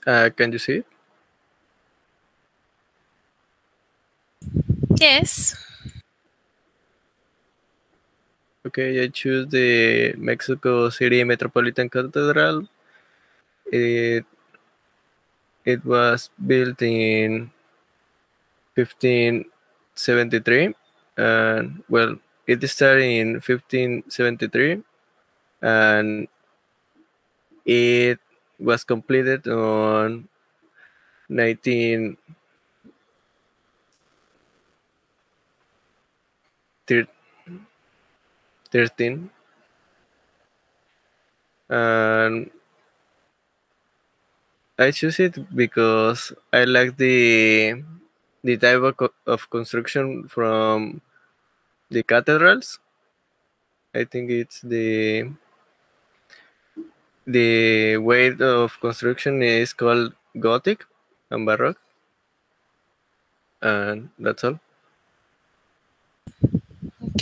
Uh, can you see it? Yes. Okay, I choose the Mexico City Metropolitan Cathedral. It it was built in 1573, and well, it started in 1573, and it was completed on 19 13 and I choose it because I like the the type of, of construction from the cathedrals. I think it's the the way of construction is called Gothic and Baroque, and that's all.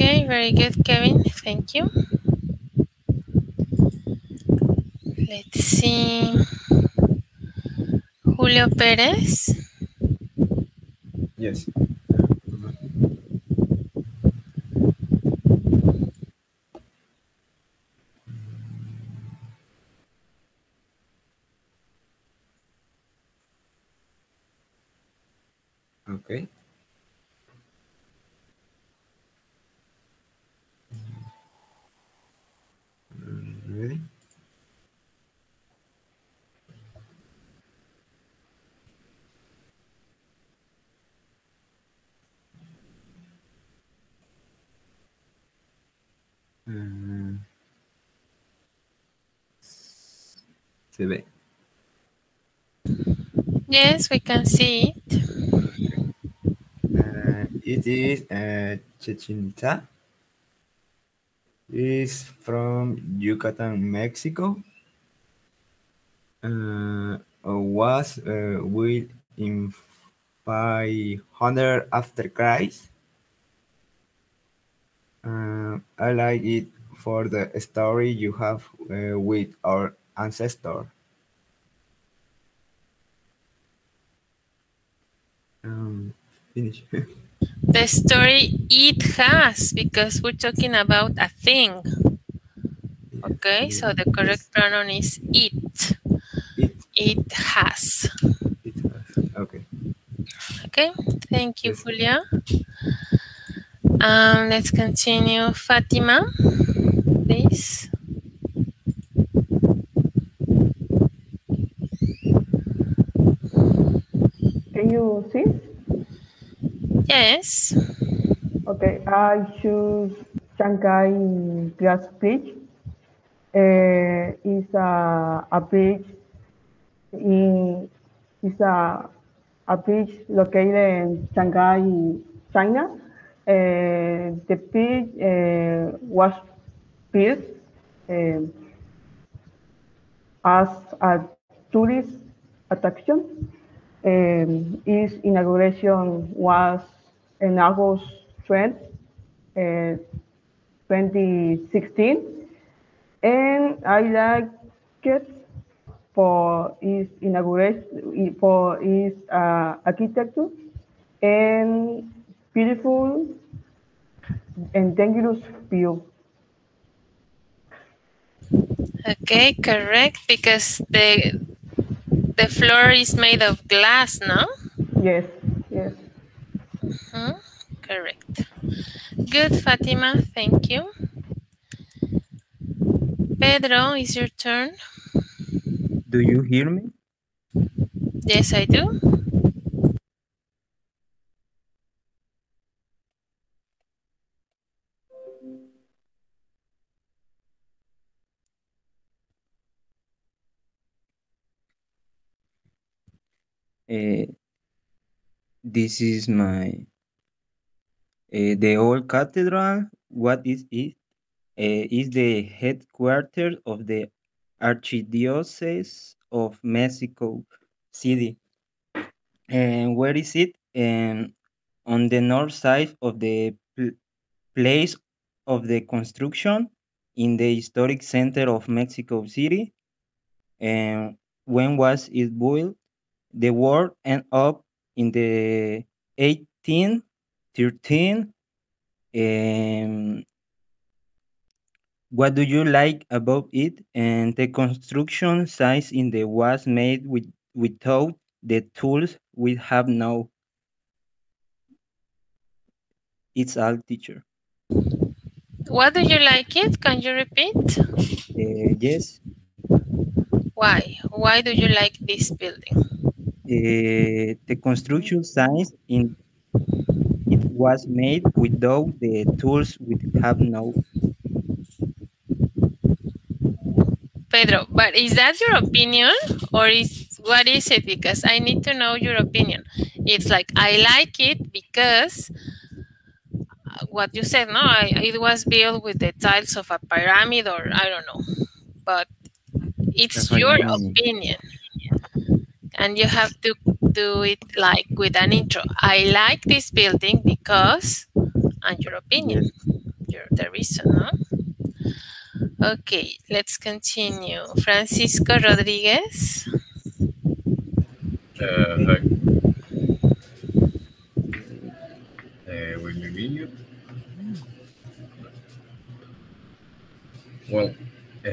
Okay, very good, Kevin. Thank you. Let's see. Julio Perez. Yes. Okay. Mm. Se ve. Yes, we can see it. Uh, it is uh, Chichen It's from Yucatan, Mexico. Uh, was uh, built in 500 after Christ. Uh, I like it for the story you have uh, with our ancestor. Um, finish. The story it has because we're talking about a thing. Okay, so the correct pronoun is it. It, it has. Okay. Okay, thank you, Julia. Um, let's continue. Fatima, please. Can you see? Yes. Okay, I choose Shanghai Glass Bridge. Uh, it's a, a bridge in it's a, a bridge located in Shanghai, China. Uh, the bridge uh, was built um, as a tourist attraction. Um, its inauguration was in August 20, uh, 2016, and I like it for its inauguration, for its uh, architecture and beautiful and dangerous view. Okay, correct. Because the the floor is made of glass, no? Yes, yes. Mhm, Correct. Good, Fatima. Thank you. Pedro, is your turn. Do you hear me? Yes, I do. Uh, this is my uh, the old cathedral. What is it? Uh, is the headquarters of the Archdiocese of Mexico City. And where is it? And on the north side of the pl- place of the construction in the historic center of Mexico City. And when was it built? The world ended up in the 1813. Um, what do you like about it? And the construction size in the was made with without the tools we have now. It's all teacher. What do you like it? Can you repeat? Uh, yes, Why? Why do you like this building? Uh, the construction size in it was made without the tools we have now. Pedro, but is that your opinion or is what is it? Because I need to know your opinion. It's like I like it because uh, what you said, no, I, it was built with the tiles of a pyramid or I don't know, but it's That's your I opinion, and you have to do it like with an intro. I like this building because, and your opinion, your the reason, no? Okay, let's continue. Francisco Rodriguez. Uh, hi. Uh, will you be Well, uh,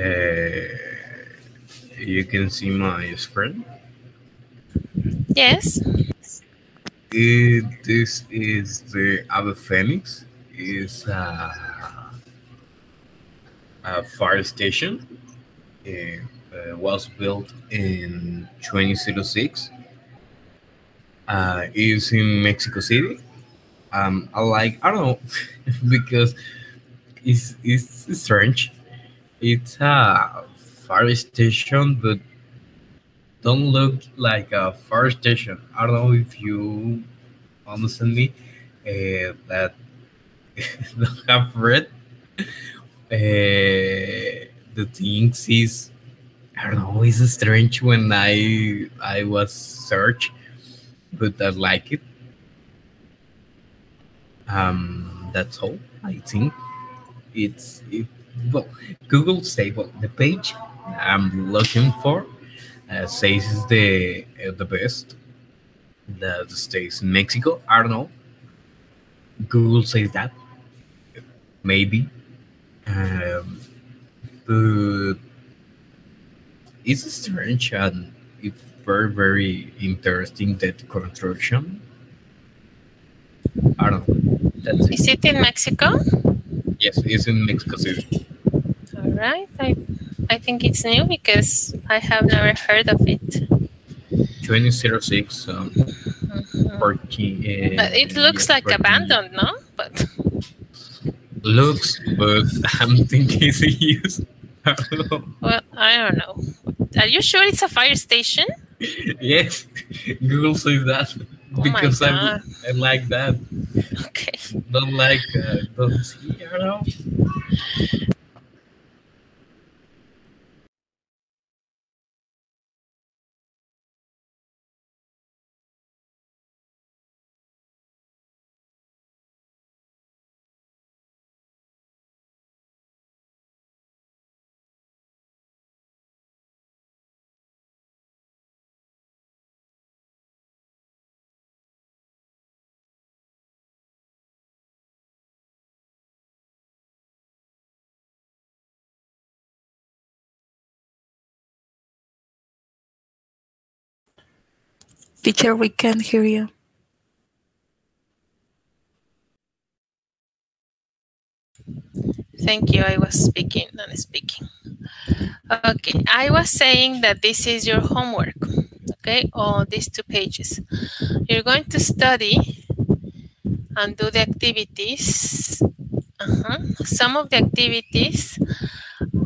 you can see my screen. Yes. It, this is the Ave Phoenix. Is a, a fire station. It uh, was built in 2006. Uh, is in Mexico City. Um, I like I don't know because it's it's strange. It's a fire station, but don't look like a fire station. I don't know if you understand me. Uh, that don't have read. Uh, the things is I don't know. It's strange when I I was search, but I like it. Um, that's all. I think it's it, well. Google well the page I'm looking for uh, says is the uh, the best that stays in Mexico. I don't know. Google says that. Maybe. Um, but it's strange and it's very, very interesting that construction. I don't know. That's it. Is it in Mexico? Yes, it's in Mexico City. All right. I I think it's new because I have never heard of it. 2006. Um, Porky, But it looks like abandoned, no? But looks, but I'm thinking it's used. Well, I don't know. Are you sure it's a fire station? yes, Google says that Oh because I. I like that. Okay. Don't like uh, don't see. Don't know. Teacher, we can't hear you. Thank you. I was speaking and speaking. Okay. I was saying that this is your homework. Okay. All these two pages. You're going to study and do the activities. Uh-huh. Some of the activities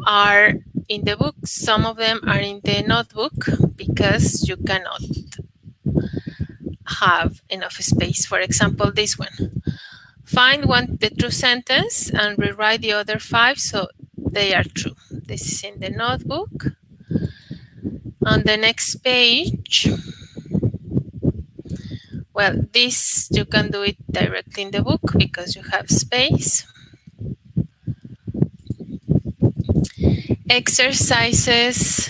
are in the book, some of them are in the notebook because you cannot have enough space. For example, this one. Find one the true sentence and rewrite the other five so they are true. This is in the notebook. On the next page, well, this you can do it directly in the book because you have space. Exercises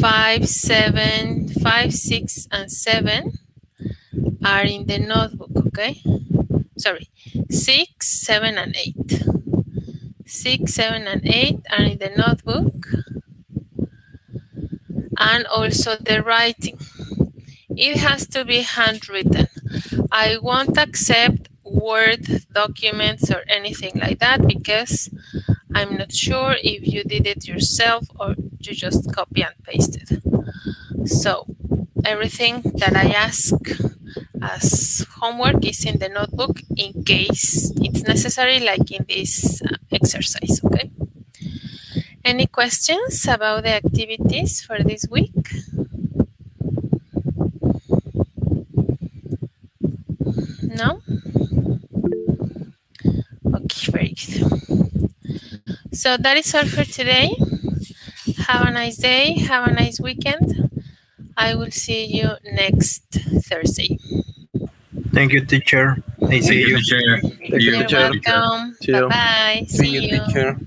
five, seven, five, six, and seven are in the notebook, okay? Sorry, six, seven, and eight. Six, seven, and eight are in the notebook. And also the writing. It has to be handwritten. I won't accept Word documents or anything like that because I'm not sure if you did it yourself or you just copy and paste it. So everything that I ask as homework is in the notebook in case it's necessary, like in this uh, exercise, okay? Any questions about the activities for this week? No? Okay, very good. So that is all for today. Have a nice day. Have a nice weekend. I will see you next Thursday. Thank you, teacher. I see you. You're welcome. Bye bye. See you. teacher.